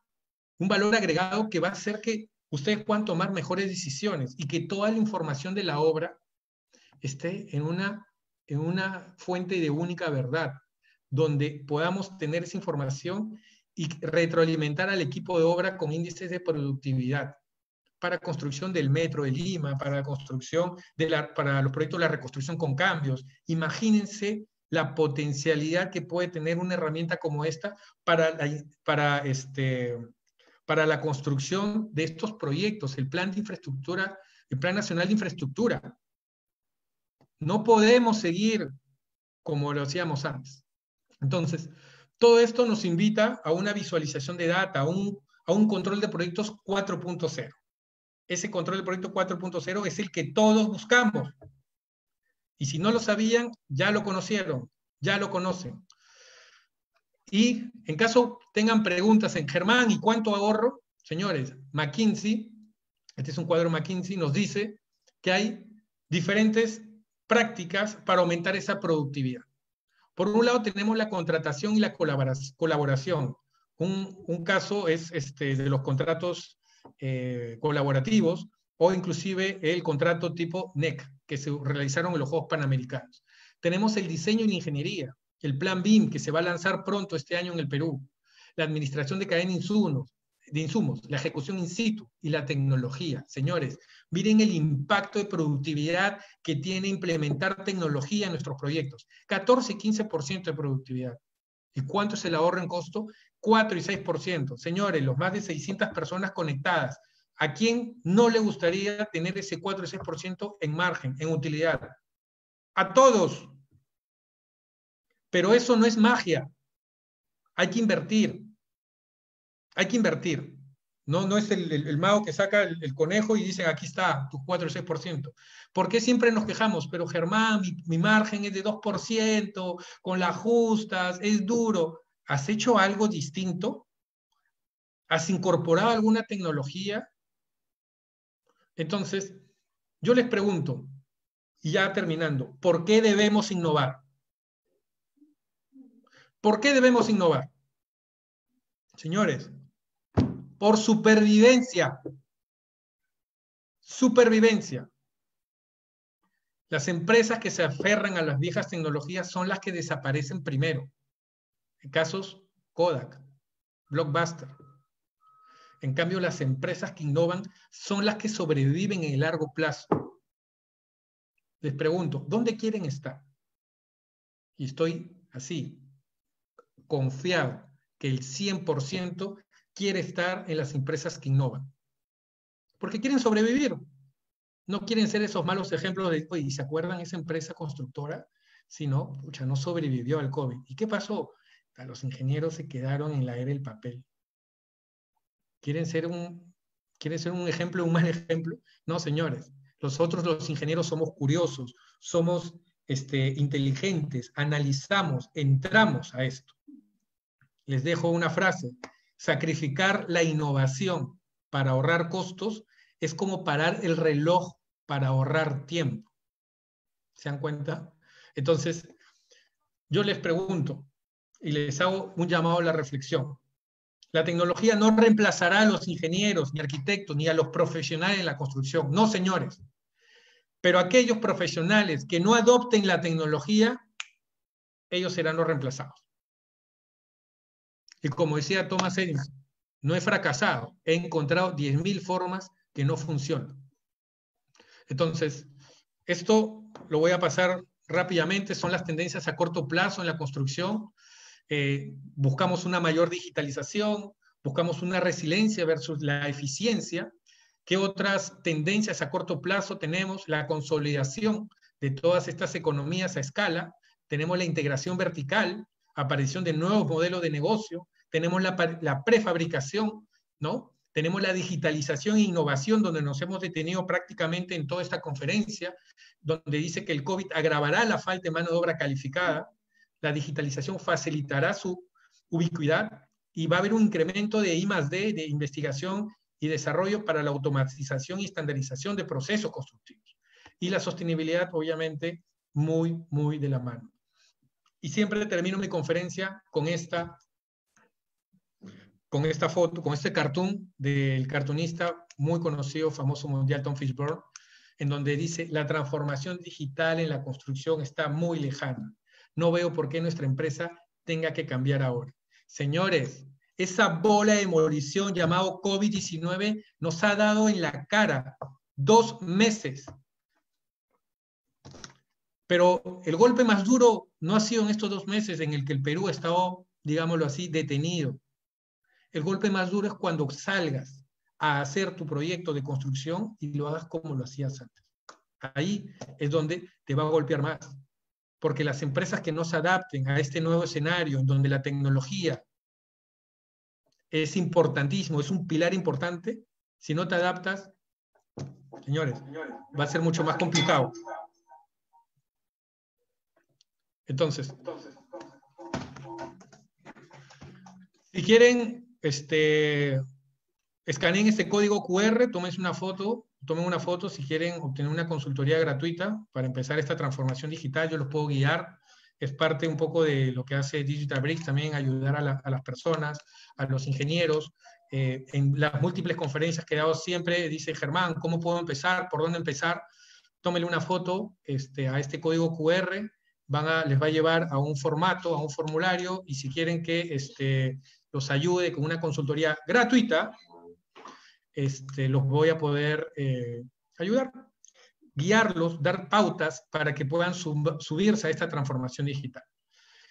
un valor agregado que va a hacer que ustedes puedan tomar mejores decisiones y que toda la información de la obra esté en una, en una fuente de única verdad, donde podamos tener esa información y retroalimentar al equipo de obra con índices de productividad para construcción del metro de Lima, para la construcción de la, para los proyectos de la reconstrucción con cambios. Imagínense la potencialidad que puede tener una herramienta como esta para la, para este, para la construcción de estos proyectos, el plan de infraestructura, el plan nacional de infraestructura. No podemos seguir como lo hacíamos antes. Entonces, todo esto nos invita a una visualización de data, a un, a un control de proyectos 4.0 ese control del proyecto 4.0 es el que todos buscamos. Y si no lo sabían, ya lo conocieron, ya lo conocen. Y en caso tengan preguntas en Germán, ¿y cuánto ahorro? Señores, McKinsey, este es un cuadro McKinsey, nos dice que hay diferentes prácticas para aumentar esa productividad. Por un lado tenemos la contratación y la colaboración. Un, caso es este, de los contratos eh, colaborativos o inclusive el contrato tipo NEC que se realizaron en los Juegos Panamericanos. Tenemos el diseño y la ingeniería, el plan BIM que se va a lanzar pronto este año en el Perú, la administración de cadena de insumos, de insumos, la ejecución in situ y la tecnología. Señores, miren el impacto de productividad que tiene implementar tecnología en nuestros proyectos. 14-15% de productividad. ¿Y cuánto es el ahorro en costo? 4 y 6%. Señores, los más de 600 personas conectadas, ¿a quién no le gustaría tener ese 4 y 6% en margen, en utilidad? A todos. Pero eso no es magia. Hay que invertir. Hay que invertir. No, no es el, mago que saca el, conejo y dice, aquí está, tu 4 y 6%. ¿Por qué siempre nos quejamos? Pero Germán, mi, mi margen es de 2%, con las justas, es duro. ¿Has hecho algo distinto? ¿Has incorporado alguna tecnología? Entonces, yo les pregunto, y ya terminando, ¿por qué debemos innovar? ¿Por qué debemos innovar? Señores, por supervivencia. Supervivencia. Las empresas que se aferran a las viejas tecnologías son las que desaparecen primero. En casos, Kodak, Blockbuster. En cambio, las empresas que innovan son las que sobreviven en el largo plazo. Les pregunto, ¿dónde quieren estar? Y estoy así, confiado que el 100% quiere estar en las empresas que innovan. Porque quieren sobrevivir. No quieren ser esos malos ejemplos de, oye, ¿se acuerdan esa empresa constructora? Si no, no sobrevivió al COVID. ¿Y qué pasó? los ingenieros se quedaron en la era del papel. ¿Quieren ser un, ¿quieren ser un ejemplo, un mal ejemplo? No, señores. Nosotros los ingenieros somos curiosos, somos este, inteligentes, analizamos, entramos a esto. Les dejo una frase. Sacrificar la innovación para ahorrar costos es como parar el reloj para ahorrar tiempo. ¿Se dan cuenta? Entonces, yo les pregunto, y les hago un llamado a la reflexión. La tecnología no reemplazará a los ingenieros, ni arquitectos, ni a los profesionales en la construcción. No, señores. Pero aquellos profesionales que no adopten la tecnología, ellos serán los reemplazados. Y como decía Thomas Edison, no he fracasado, he encontrado 10.000 formas que no funcionan. Entonces, esto lo voy a pasar rápidamente, son las tendencias a corto plazo en la construcción. Eh, buscamos una mayor digitalización, buscamos una resiliencia versus la eficiencia. ¿Qué otras tendencias a corto plazo tenemos? La consolidación de todas estas economías a escala. Tenemos la integración vertical, aparición de nuevos modelos de negocio. Tenemos la, la prefabricación, ¿no? Tenemos la digitalización e innovación, donde nos hemos detenido prácticamente en toda esta conferencia, donde dice que el COVID agravará la falta de mano de obra calificada la digitalización facilitará su ubicuidad y va a haber un incremento de I D, de investigación y desarrollo para la automatización y estandarización de procesos constructivos. Y la sostenibilidad, obviamente, muy, muy de la mano. Y siempre termino mi conferencia con esta, con esta foto, con este cartoon del cartunista muy conocido, famoso mundial, Tom Fishburne, en donde dice, la transformación digital en la construcción está muy lejana no veo por qué nuestra empresa tenga que cambiar ahora. Señores, esa bola de demolición llamado COVID-19 nos ha dado en la cara dos meses. Pero el golpe más duro no ha sido en estos dos meses en el que el Perú ha estado, digámoslo así, detenido. El golpe más duro es cuando salgas a hacer tu proyecto de construcción y lo hagas como lo hacías antes. Ahí es donde te va a golpear más. Porque las empresas que no se adapten a este nuevo escenario, en donde la tecnología es importantísimo, es un pilar importante, si no te adaptas, señores, va a ser mucho más complicado. Entonces, si quieren, este, escaneen este código QR, tomen una foto, tomen una foto si quieren obtener una consultoría gratuita para empezar esta transformación digital, yo los puedo guiar. Es parte un poco de lo que hace Digital Bricks también, ayudar a, las personas, a los ingenieros. Eh, en las múltiples conferencias que he dado siempre, dice Germán, ¿cómo puedo empezar? ¿Por dónde empezar? Tómele una foto este, a este código QR, van a, les va a llevar a un formato, a un formulario, y si quieren que este, los ayude con una consultoría gratuita, este, los voy a poder eh, ayudar, guiarlos, dar pautas para que puedan subirse a esta transformación digital.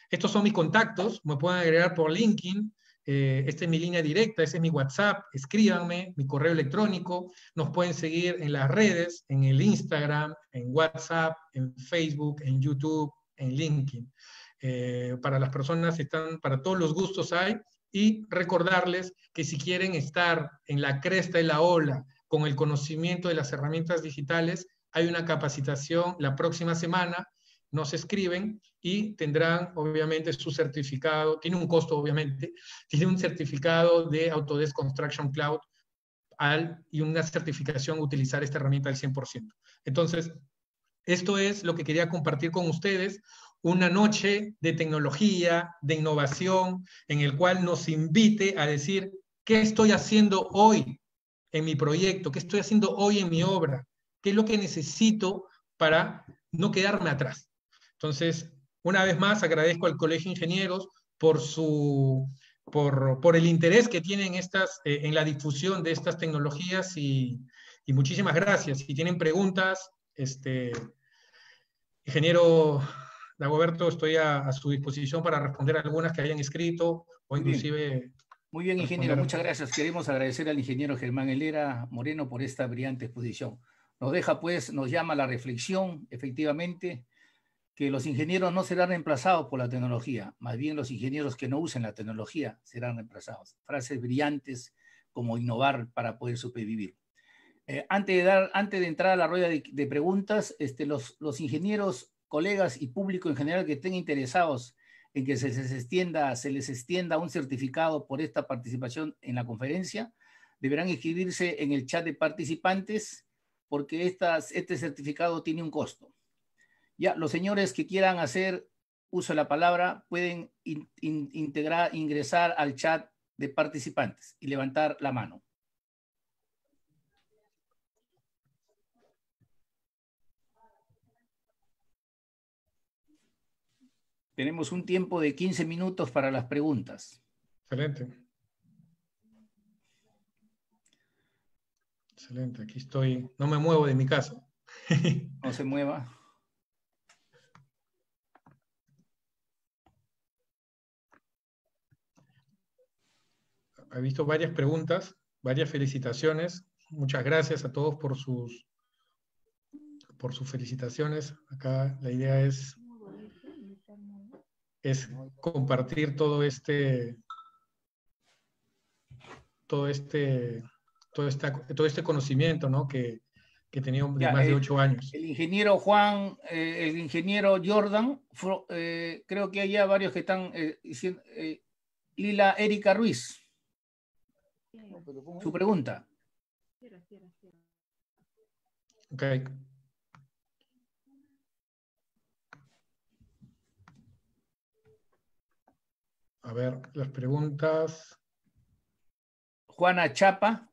Estos son mis contactos, me pueden agregar por LinkedIn, eh, esta es mi línea directa, ese es mi WhatsApp, escríbanme, mi correo electrónico, nos pueden seguir en las redes, en el Instagram, en WhatsApp, en Facebook, en YouTube, en LinkedIn. Eh, para las personas están, para todos los gustos hay, y recordarles que si quieren estar en la cresta de la ola con el conocimiento de las herramientas digitales, hay una capacitación la próxima semana, nos escriben y tendrán obviamente su certificado, tiene un costo obviamente, [LAUGHS] tiene un certificado de Autodesk Construction Cloud y una certificación utilizar esta herramienta al 100%. Entonces, esto es lo que quería compartir con ustedes, una noche de tecnología, de innovación, en el cual nos invite a decir, ¿qué estoy haciendo hoy en mi proyecto? ¿Qué estoy haciendo hoy en mi obra? ¿Qué es lo que necesito para no quedarme atrás? Entonces, una vez más, agradezco al Colegio de Ingenieros por, su, por, el interés que tienen estas, eh, en la difusión de estas tecnologías y, y muchísimas gracias. Si tienen preguntas, este, ingeniero Dagoberto, estoy a, su disposición para responder algunas que hayan escrito o inclusive... Muy bien, ingeniero, muchas gracias. Queremos agradecer al ingeniero Germán Helera Moreno por esta brillante exposición. Nos deja, pues, nos llama la reflexión, efectivamente, que los ingenieros no serán reemplazados por la tecnología, más bien los ingenieros que no usen la tecnología serán reemplazados. Frases brillantes como innovar para poder supervivir. Eh, antes, de dar, antes de entrar a la rueda de, preguntas, este, los, los, ingenieros, colegas y público en general que estén interesados en que se les, extienda, un certificado por esta participación en la conferencia, deberán inscribirse en el chat de participantes porque estas, este certificado tiene un costo. Ya, los señores que quieran hacer uso de la palabra pueden ingresar al chat de participantes y levantar la mano. Tenemos un tiempo de 15 minutos para las preguntas. Excelente. Excelente, aquí estoy. No me muevo de mi casa. [LAUGHS] no se mueva. He visto varias preguntas, varias felicitaciones. Muchas gracias a todos por sus, por sus felicitaciones. Acá la idea es es compartir todo este, todo este, todo, todo este conocimiento ¿no? que, que tenía más de ocho años. El ingeniero Juan, eh, el ingeniero Jordan, eh, creo que hay varios que están eh, diciendo, Lila Erika Ruiz. Su pregunta. Ok. A ver, las preguntas. Juana Chapa.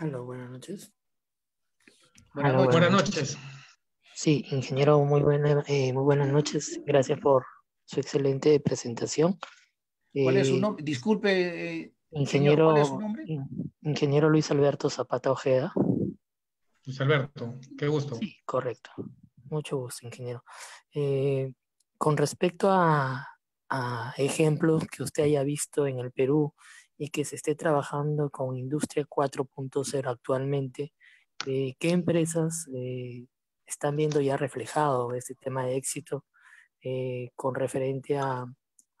Hola, buenas noches. Buenas, noches. Sí, ingeniero, muy, buena, eh, muy buenas noches. Gracias por su excelente presentación. ¿Cuál es su eh, nombre? Disculpe, eh, ingeniero, ¿cuál es su nombre? Ingeniero Luis Alberto Zapata Ojeda. Luis Alberto, qué gusto. Sí, correcto. Mucho gusto, ingeniero. Eh, con respecto a, ejemplos que usted haya visto en el Perú y que se esté trabajando con Industria 4.0 actualmente, ¿qué empresas están viendo ya reflejado este tema de éxito eh, con referente a,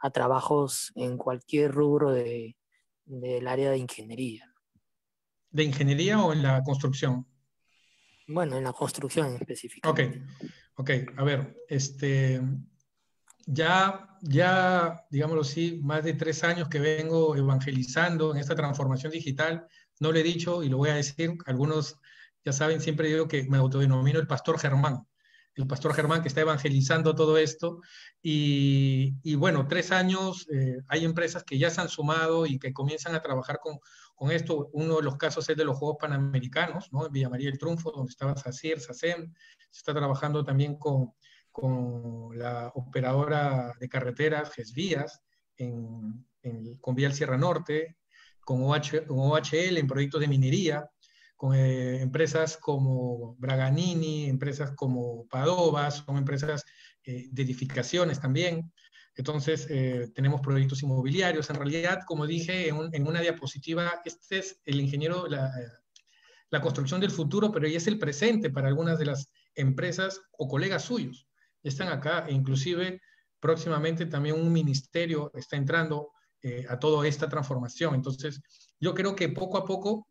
a, trabajos en cualquier rubro de, del área de ingeniería. ¿De ingeniería o en la construcción? Bueno, en la construcción específicamente. Ok, ok. A ver, este, ya, ya, digámoslo así, más de tres años que vengo evangelizando en esta transformación digital. No lo he dicho y lo voy a decir, algunos ya saben, siempre digo que me autodenomino el pastor Germán, el pastor Germán que está evangelizando todo esto. Y, bueno, tres años, eh, hay empresas que ya se han sumado y que comienzan a trabajar con, con, esto. Uno de los casos es de los Juegos Panamericanos, ¿no? En Villa María del Triunfo, donde estaba SACIR, SACEM. Se está trabajando también con, con la operadora de carreteras, GESVías, en, con Vía Sierra Norte, con, OH, OHL en proyectos de minería con eh, empresas como Braganini, empresas como Padova, son empresas eh, de edificaciones también. Entonces, eh, tenemos proyectos inmobiliarios. En realidad, como dije en, una diapositiva, este es el ingeniero, la, la, construcción del futuro, pero ya es el presente para algunas de las empresas o colegas suyos. Están acá, e inclusive próximamente también un ministerio está entrando a toda esta transformación. Entonces, yo creo que poco a poco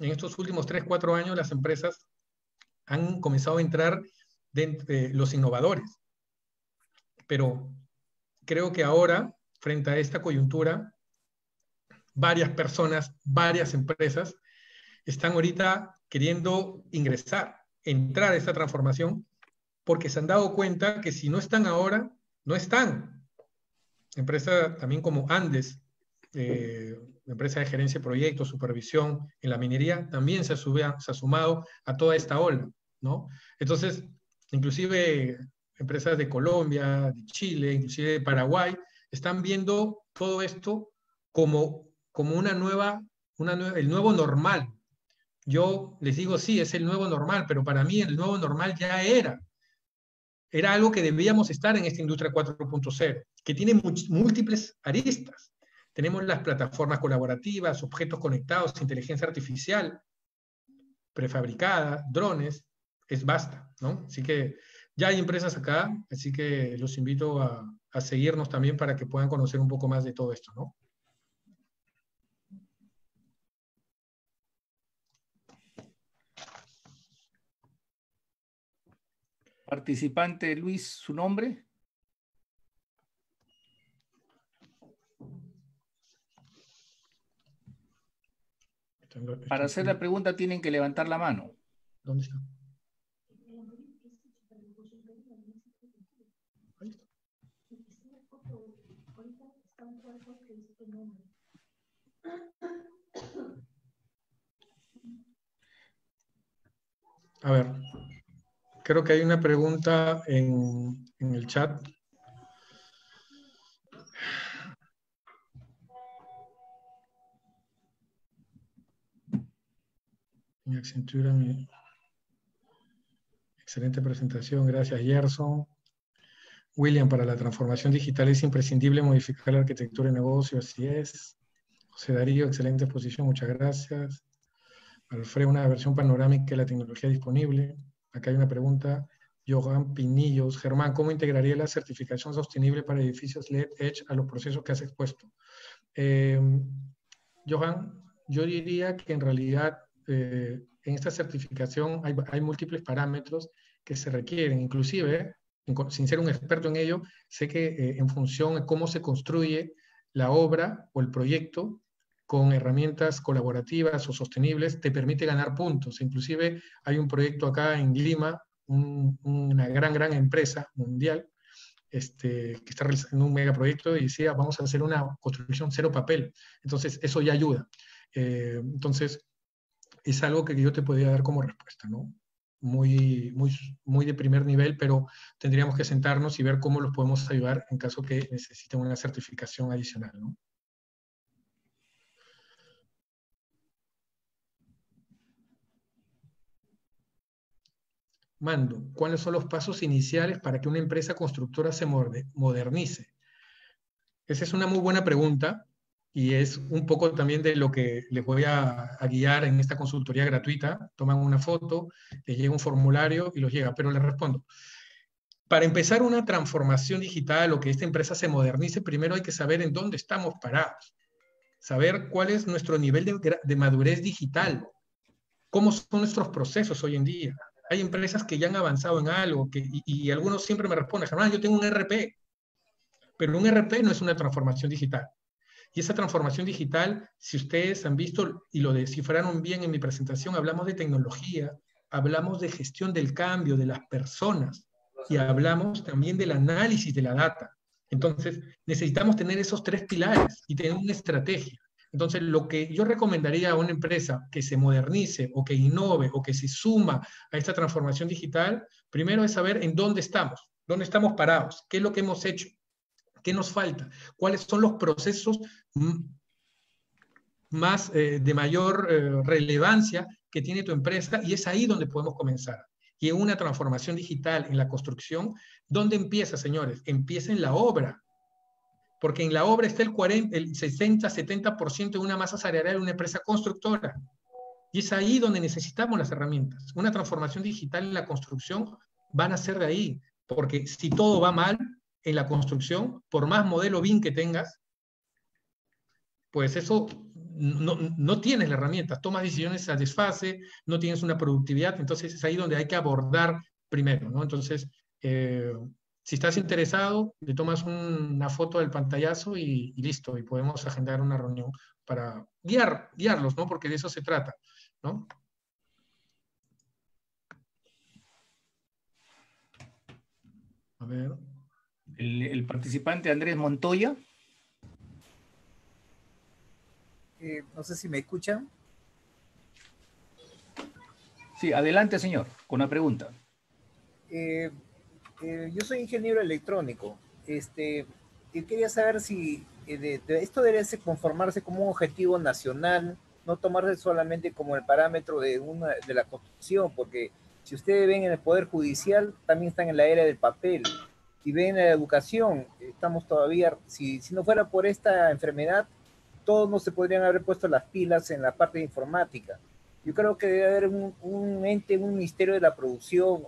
en estos últimos 3, 4 años las empresas han comenzado a entrar de, los innovadores. Pero creo que ahora, frente a esta coyuntura, varias personas, varias empresas están ahorita queriendo ingresar, entrar a esta transformación, porque se han dado cuenta que si no están ahora, no están. Empresas también como Andes, eh, empresa de gerencia de proyectos, supervisión en la minería, también se, se ha sumado a toda esta ola, ¿no? Entonces, inclusive empresas de Colombia, de Chile, inclusive de Paraguay, están viendo todo esto como, como una nueva, una el nuevo normal. Yo les digo, sí, es el nuevo normal, pero para mí el nuevo normal ya era. Era algo que debíamos estar en esta industria 4.0, que tiene múltiples aristas. Tenemos las plataformas colaborativas, objetos conectados, inteligencia artificial, prefabricada, drones, es basta, ¿no? Así que ya hay empresas acá, así que los invito a, a seguirnos también para que puedan conocer un poco más de todo esto, ¿no? Participante Luis, ¿su nombre? Para hacer la pregunta tienen que levantar la mano. ¿Dónde está? A ver, creo que hay una pregunta en, el chat. Excelente presentación, gracias Gerson. William, para la transformación digital es imprescindible modificar la arquitectura de negocio, así es. José Darío, excelente exposición, muchas gracias. Alfredo, una versión panorámica de la tecnología disponible. Acá hay una pregunta. Johan Pinillos, Germán, ¿cómo integraría la certificación sostenible para edificios LED Edge a los procesos que has expuesto? Eh, Johan, yo diría que en realidad eh, en esta certificación hay, múltiples parámetros que se requieren, inclusive, sin ser un experto en ello, sé que eh, en función de cómo se construye la obra o el proyecto, con herramientas colaborativas o sostenibles, te permite ganar puntos. Inclusive hay un proyecto acá en Lima, una gran, gran empresa mundial, este, que está realizando un megaproyecto y decía, vamos a hacer una construcción cero papel. Entonces, eso ya ayuda. Eh, entonces, es algo que yo te podría dar como respuesta, ¿no? Muy, muy, muy de primer nivel, pero tendríamos que sentarnos y ver cómo los podemos ayudar en caso que necesiten una certificación adicional. Mando, ¿cuáles son los pasos iniciales para que una empresa constructora se modernice? Esa es una muy buena pregunta y es un poco también de lo que les voy a, guiar en esta consultoría gratuita. Toman una foto, les llega un formulario y los llega, pero les respondo. Para empezar una transformación digital o que esta empresa se modernice, primero hay que saber en dónde estamos parados, saber cuál es nuestro nivel de, madurez digital, cómo son nuestros procesos hoy en día. Hay empresas que ya han avanzado en algo y, algunos siempre me responden, Germán, yo tengo un RP, pero un RP no es una transformación digital. Y esa transformación digital, si ustedes han visto y lo descifraron bien en mi presentación, hablamos de tecnología, hablamos de gestión del cambio de las personas y hablamos también del análisis de la data. Entonces, necesitamos tener esos tres pilares y tener una estrategia. Entonces, lo que yo recomendaría a una empresa que se modernice o que innove o que se suma a esta transformación digital, primero es saber en dónde estamos, dónde estamos parados, qué es lo que hemos hecho, ¿Qué nos falta? ¿Cuáles son los procesos más eh, de mayor eh, relevancia que tiene tu empresa? Y es ahí donde podemos comenzar. Y en una transformación digital en la construcción, ¿dónde empieza, señores? Empieza en la obra. Porque en la obra está el, 40, el 60, 70% de una masa salarial de una empresa constructora. Y es ahí donde necesitamos las herramientas. Una transformación digital en la construcción van a ser de ahí. Porque si todo va mal, en la construcción, por más modelo BIM que tengas, pues eso no, no, tienes la herramienta, tomas decisiones a desfase, no tienes una productividad, entonces es ahí donde hay que abordar primero, ¿no? Entonces, eh, si estás interesado, le tomas una foto del pantallazo y, listo, y podemos agendar una reunión para guiar, guiarlos, ¿no? Porque de eso se trata, ¿no? A ver el, participante Andrés Montoya. Eh, no sé si me escuchan. Sí, adelante, señor, con una pregunta. Eh, eh, yo soy ingeniero electrónico. Este, y quería saber si esto debe conformarse como un objetivo nacional, no tomarse solamente como el parámetro de, una, de la construcción, porque si ustedes ven en el Poder Judicial, también están en la era del papel y ven la educación, estamos todavía, si, si no fuera por esta enfermedad, todos no se podrían haber puesto las pilas en la parte de informática. Yo creo que debe haber un, un ente, un ministerio de la producción,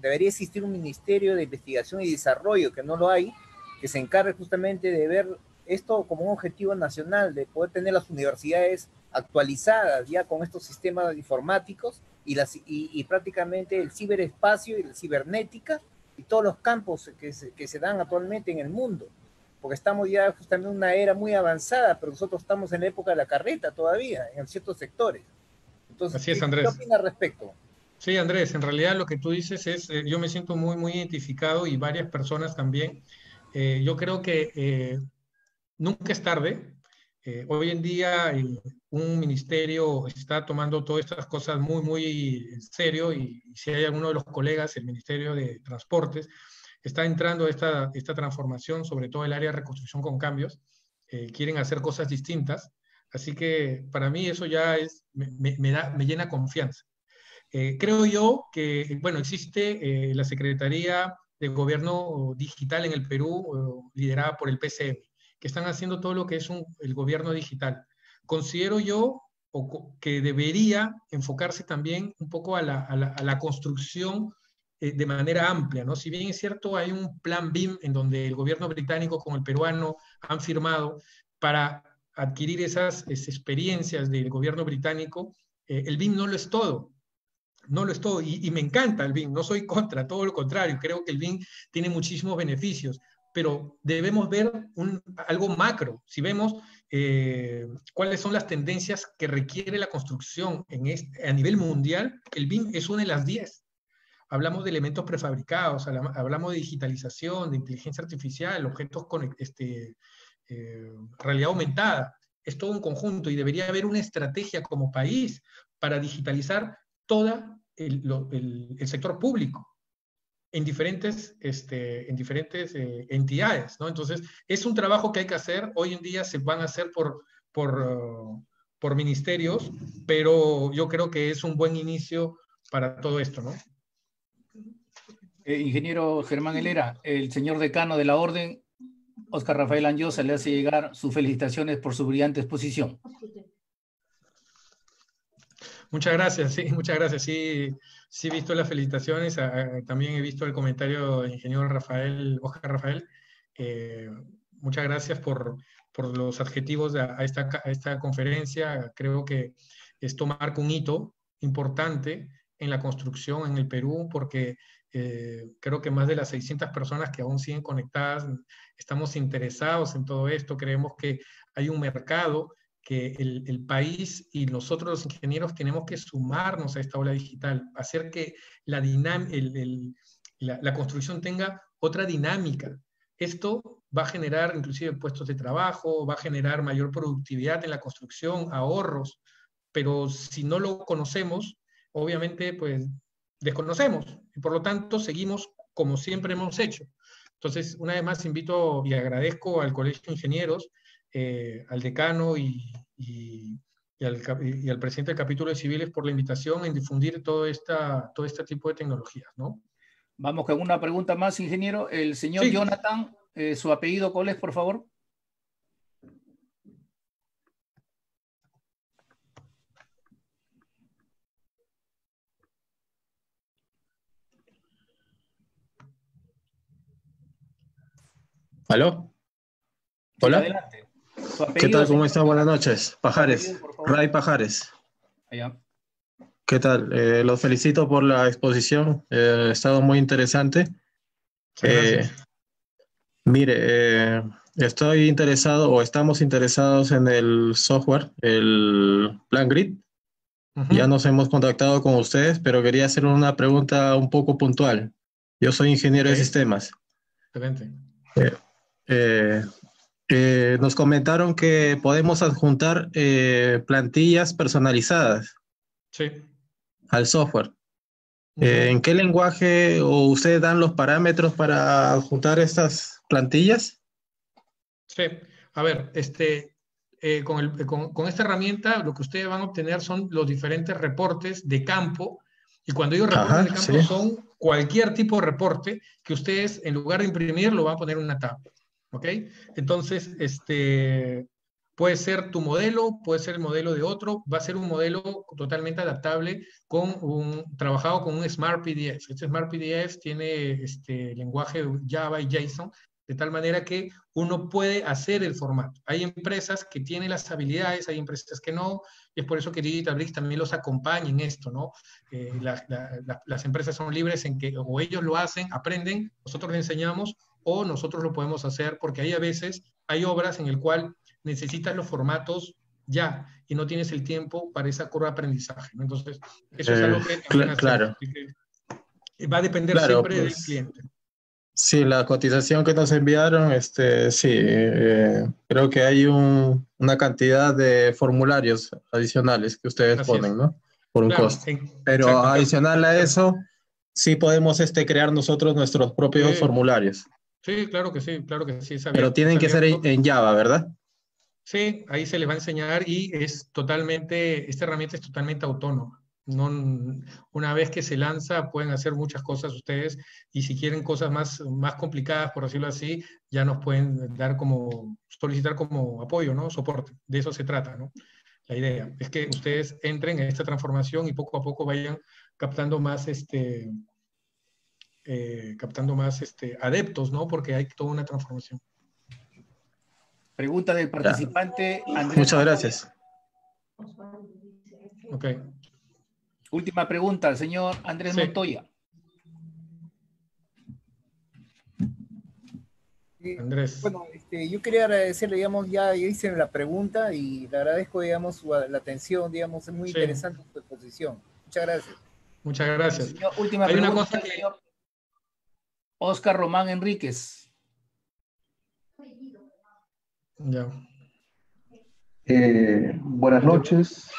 debería existir un ministerio de investigación y desarrollo, que no lo hay, que se encargue justamente de ver esto como un objetivo nacional, de poder tener las universidades actualizadas ya con estos sistemas informáticos y, las, y, y prácticamente el ciberespacio y la cibernética y todos los campos que se, que se dan actualmente en el mundo, porque estamos ya justamente en una era muy avanzada, pero nosotros estamos en la época de la carreta todavía, en ciertos sectores. Entonces, Así es, Andrés. ¿qué opinas al respecto? Sí, Andrés, en realidad lo que tú dices es, eh, yo me siento muy, muy identificado y varias personas también. Eh, yo creo que eh, nunca es tarde. hoy en día un ministerio está tomando todas estas cosas muy, muy en serio y, si hay alguno de los colegas, el Ministerio de Transportes, está entrando esta, esta transformación, sobre todo el área de reconstrucción con cambios, eh, quieren hacer cosas distintas, así que para mí eso ya es, me, me, da, me llena confianza. Eh, creo yo que, bueno, existe eh, la Secretaría de Gobierno Digital en el Perú, liderada por el PCM, que están haciendo todo lo que es un, el gobierno digital considero yo que debería enfocarse también un poco a la, construcción eh, de manera amplia, ¿no? Si bien es cierto, hay un plan BIM en donde el gobierno británico con el peruano han firmado para adquirir esas, experiencias del gobierno británico, eh, el BIM no lo es todo, no lo es todo, y, y, me encanta el BIM, no soy contra, todo lo contrario, creo que el BIM tiene muchísimos beneficios, pero debemos ver un, algo macro. Si vemos eh, cuáles son las tendencias que requiere la construcción en este, a nivel mundial, el BIM es una de las 10. Hablamos de elementos prefabricados, hablamos de digitalización, de inteligencia artificial, objetos con este, eh, realidad aumentada. Es todo un conjunto y debería haber una estrategia como país para digitalizar toda el, sector público en diferentes, este, en diferentes eh, entidades, ¿no? Entonces, es un trabajo que hay que hacer. Hoy en día se van a hacer por, por, por ministerios, pero yo creo que es un buen inicio para todo esto, ¿no? Eh, ingeniero Germán Helera, el señor decano de la Orden, Oscar Rafael Anjosa, le hace llegar sus felicitaciones por su brillante exposición. Muchas gracias, sí, [LAUGHS] muchas gracias. Sí, sí he visto las felicitaciones, también he visto el comentario del ingeniero Rafael, Oscar Rafael. Eh, muchas gracias por, por los adjetivos a, esta, esta conferencia. Creo que esto marca un hito importante en la construcción en el Perú, porque eh, creo que más de las 600 personas que aún siguen conectadas estamos interesados en todo esto, creemos que hay un mercado que el, el, país y nosotros los ingenieros tenemos que sumarnos a esta ola digital, hacer que la, el, la, la, construcción tenga otra dinámica. Esto va a generar inclusive puestos de trabajo, va a generar mayor productividad en la construcción, ahorros, pero si no lo conocemos, obviamente pues desconocemos y por lo tanto seguimos como siempre hemos hecho. Entonces, una vez más invito y agradezco al Colegio de Ingenieros, eh, al decano y, y, al, y, al, presidente del capítulo de civiles por la invitación en difundir todo, esta, todo este tipo de tecnologías. ¿no? Vamos con una pregunta más, ingeniero. El señor sí. Jonathan, eh, su apellido, ¿cuál es, por favor? ¿Aló? Hola. Adelante. ¿Qué tal? ¿Cómo está? Buenas noches. Pajares. Ray Pajares. Allá. ¿Qué tal? Eh, los felicito por la exposición. Eh, ha estado muy interesante. Eh, mire, eh, estoy interesado o estamos interesados en el software, el Plan Grid. Uh -huh. Ya nos hemos contactado con ustedes, pero quería hacer una pregunta un poco puntual. Yo soy ingeniero okay. de sistemas. Excelente. Eh, eh, nos comentaron que podemos adjuntar eh, plantillas personalizadas sí. al software. Uh -huh. ¿En qué lenguaje o ustedes dan los parámetros para adjuntar estas plantillas? Sí, a ver, este, eh, con, el, con, con, esta herramienta lo que ustedes van a obtener son los diferentes reportes de campo. Y cuando digo reportes Ajá, de campo sí. son cualquier tipo de reporte que ustedes en lugar de imprimir lo van a poner en una tabla. ¿Ok? Entonces, este, puede ser tu modelo, puede ser el modelo de otro, va a ser un modelo totalmente adaptable con un, trabajado con un Smart PDF. Este Smart PDF tiene este lenguaje Java y JSON, de tal manera que uno puede hacer el formato. Hay empresas que tienen las habilidades, hay empresas que no, y es por eso que Databricks también los acompaña en esto, ¿no? Eh, la, la, la, las empresas son libres en que o ellos lo hacen, aprenden, nosotros les enseñamos, o nosotros lo podemos hacer porque hay a veces, hay obras en el cual necesitas los formatos ya y no tienes el tiempo para esa curva de aprendizaje. ¿no? Entonces, eso eh, es algo que... Cl claro. Va a depender claro, siempre pues, del cliente. Sí, la cotización que nos enviaron, este, sí, eh, creo que hay un, una cantidad de formularios adicionales que ustedes Así ponen, es. ¿no? Por un claro, costo. En, Pero adicional a eso, sí podemos este, crear nosotros nuestros propios sí. formularios. Sí, claro que sí, claro que sí. Pero tienen que ser en Java, ¿verdad? Sí, ahí se les va a enseñar y es totalmente, esta herramienta es totalmente autónoma. No, una vez que se lanza, pueden hacer muchas cosas ustedes y si quieren cosas más, más complicadas, por decirlo así, ya nos pueden dar como, solicitar como apoyo, ¿no? Soporte. De eso se trata, ¿no? La idea es que ustedes entren en esta transformación y poco a poco vayan captando más este, eh, captando más este, adeptos, ¿no? Porque hay toda una transformación. Pregunta del participante Andrés. Muchas gracias. Ok. Última pregunta, señor Andrés sí. Montoya. Andrés. Bueno, este, yo quería agradecerle, digamos, ya hice la pregunta y le agradezco, digamos, su, la atención, digamos, es muy sí. interesante su exposición. Muchas gracias. Muchas gracias. Señor, última Hay pregunta, una cosa que... señor Oscar Román Enríquez. Ya. Eh, buenas noches.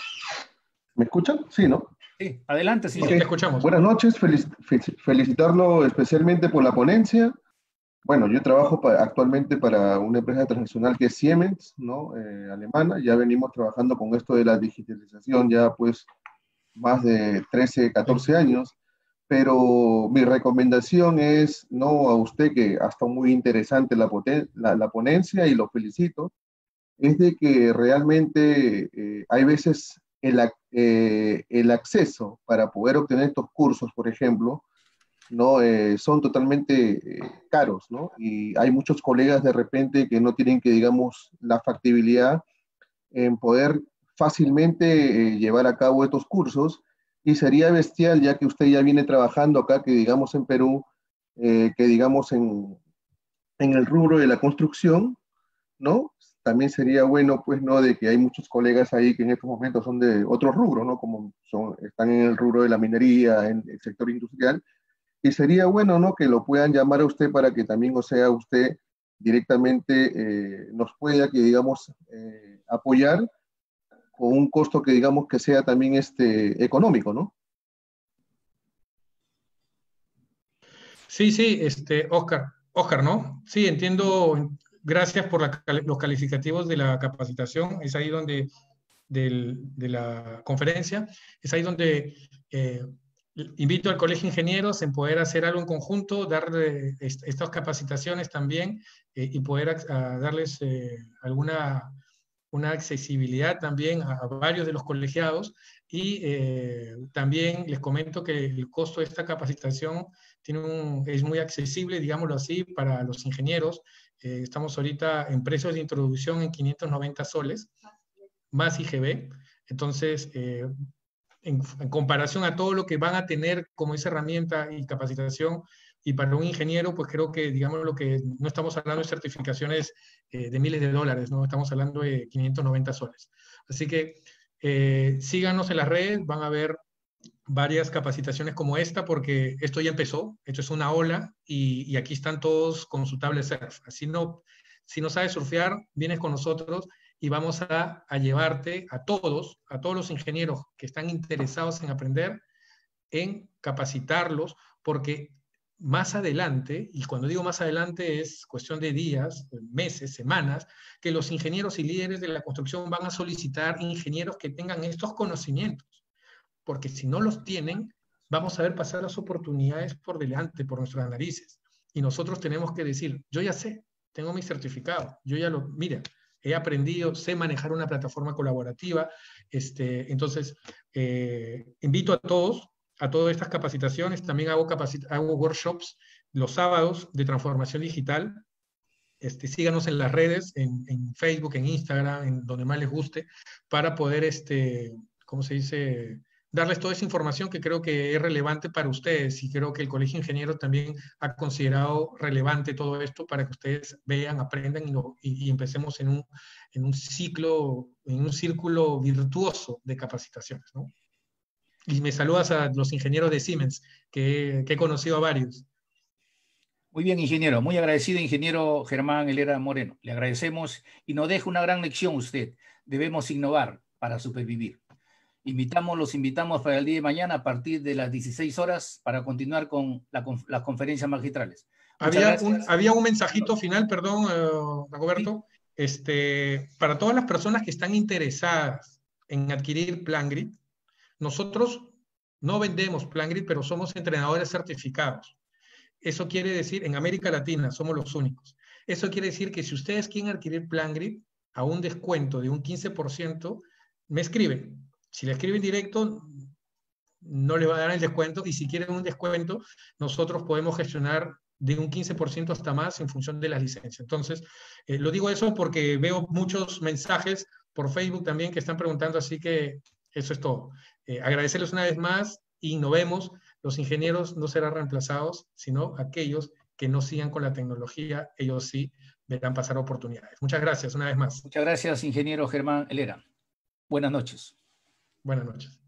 ¿Me escuchan? Sí, ¿no? Sí, adelante, señor. te escuchamos. Buenas noches, felicitarlo especialmente por la ponencia. Bueno, yo trabajo actualmente para una empresa transnacional que es Siemens, ¿no? Eh, alemana. Ya venimos trabajando con esto de la digitalización ya pues más de 13, 14 años. Pero mi recomendación es, no a usted, que ha estado muy interesante la, la, ponencia y lo felicito, es de que realmente eh, hay veces el, eh, el, acceso para poder obtener estos cursos, por ejemplo, ¿no? Eh, son totalmente caros, ¿no? Y hay muchos colegas de repente que no tienen que, digamos, la factibilidad en poder fácilmente llevar a cabo estos cursos y sería bestial ya que usted ya viene trabajando acá, que digamos en Perú, que digamos en, en el rubro de la construcción, ¿no? también sería bueno, pues, ¿no? De que hay muchos colegas ahí que en estos momentos son de otro rubro, ¿no? Como son, están en el rubro de la minería, en el sector industrial. Y sería bueno, ¿no? Que lo puedan llamar a usted para que también, o sea, usted directamente eh, nos pueda, que digamos, eh, apoyar con un costo que digamos que sea también este, económico, ¿no? Sí, sí, este, Oscar, Oscar, ¿no? Sí, entiendo, gracias por los calificativos de la capacitación. Es ahí donde, de la conferencia, es ahí donde eh, invito al Colegio de Ingenieros en poder hacer algo en conjunto, dar estas capacitaciones también eh, y poder darles eh, alguna una accesibilidad también a, varios de los colegiados y también les comento que el costo de esta capacitación tiene un, es muy accesible, digámoslo así, para los ingenieros eh, estamos ahorita en precios de introducción en 590 soles, más IGB. Entonces, eh, en, comparación a todo lo que van a tener como esa herramienta y capacitación, y para un ingeniero, pues creo que, digamos, lo que no estamos hablando de certificaciones eh, de miles de dólares, no estamos hablando de 590 soles. Así que síganos en las redes, van a ver varias capacitaciones como esta, porque esto ya empezó, esto es una ola y, aquí están todos con su tablet surf. Así no, si no sabes surfear, vienes con nosotros y vamos a, a, llevarte a todos, a todos los ingenieros que están interesados en aprender, en capacitarlos, porque más adelante, y cuando digo más adelante es cuestión de días, meses, semanas, que los ingenieros y líderes de la construcción van a solicitar ingenieros que tengan estos conocimientos porque si no los tienen, vamos a ver pasar las oportunidades por delante, por nuestras narices. Y nosotros tenemos que decir, yo ya sé, tengo mi certificado, yo ya lo, mira, he aprendido, sé manejar una plataforma colaborativa. Este, entonces, eh, invito a todos a todas estas capacitaciones. También hago, workshops los sábados de transformación digital. Este, síganos en las redes, en, Facebook, en Instagram, en donde más les guste, para poder, este, ¿cómo se dice? darles toda esa información que creo que es relevante para ustedes y creo que el Colegio Ingeniero también ha considerado relevante todo esto para que ustedes vean, aprendan y, empecemos en un, en un, ciclo, en un círculo virtuoso de capacitaciones. ¿no? Y me saludas a los ingenieros de Siemens, que, que he conocido a varios. Muy bien, ingeniero. Muy agradecido, ingeniero Germán Helera Moreno. Le agradecemos y nos deja una gran lección usted. Debemos innovar para supervivir. Invitamos, los invitamos para el día de mañana a partir de las 16 horas para continuar con las conferencias magistrales. Había un, había un, mensajito final, perdón, uh, Roberto, este, para todas las personas que están interesadas en adquirir PlanGrid, nosotros no vendemos PlanGrid, pero somos entrenadores certificados. Eso quiere decir, en América Latina somos los únicos. Eso quiere decir que si ustedes quieren adquirir PlanGrid a un descuento de un 15%, me escriben si le escriben directo, no le va a dar el descuento y si quieren un descuento, nosotros podemos gestionar de un 15% hasta más en función de las licencias. Entonces, eh, lo digo eso porque veo muchos mensajes por Facebook también que están preguntando, así que eso es todo. Eh, agradecerles una vez más y nos vemos. Los ingenieros no serán reemplazados, sino aquellos que no sigan con la tecnología, ellos sí verán pasar oportunidades. Muchas gracias una vez más. Muchas gracias, ingeniero Germán Helera. Buenas noches. Buenas noches.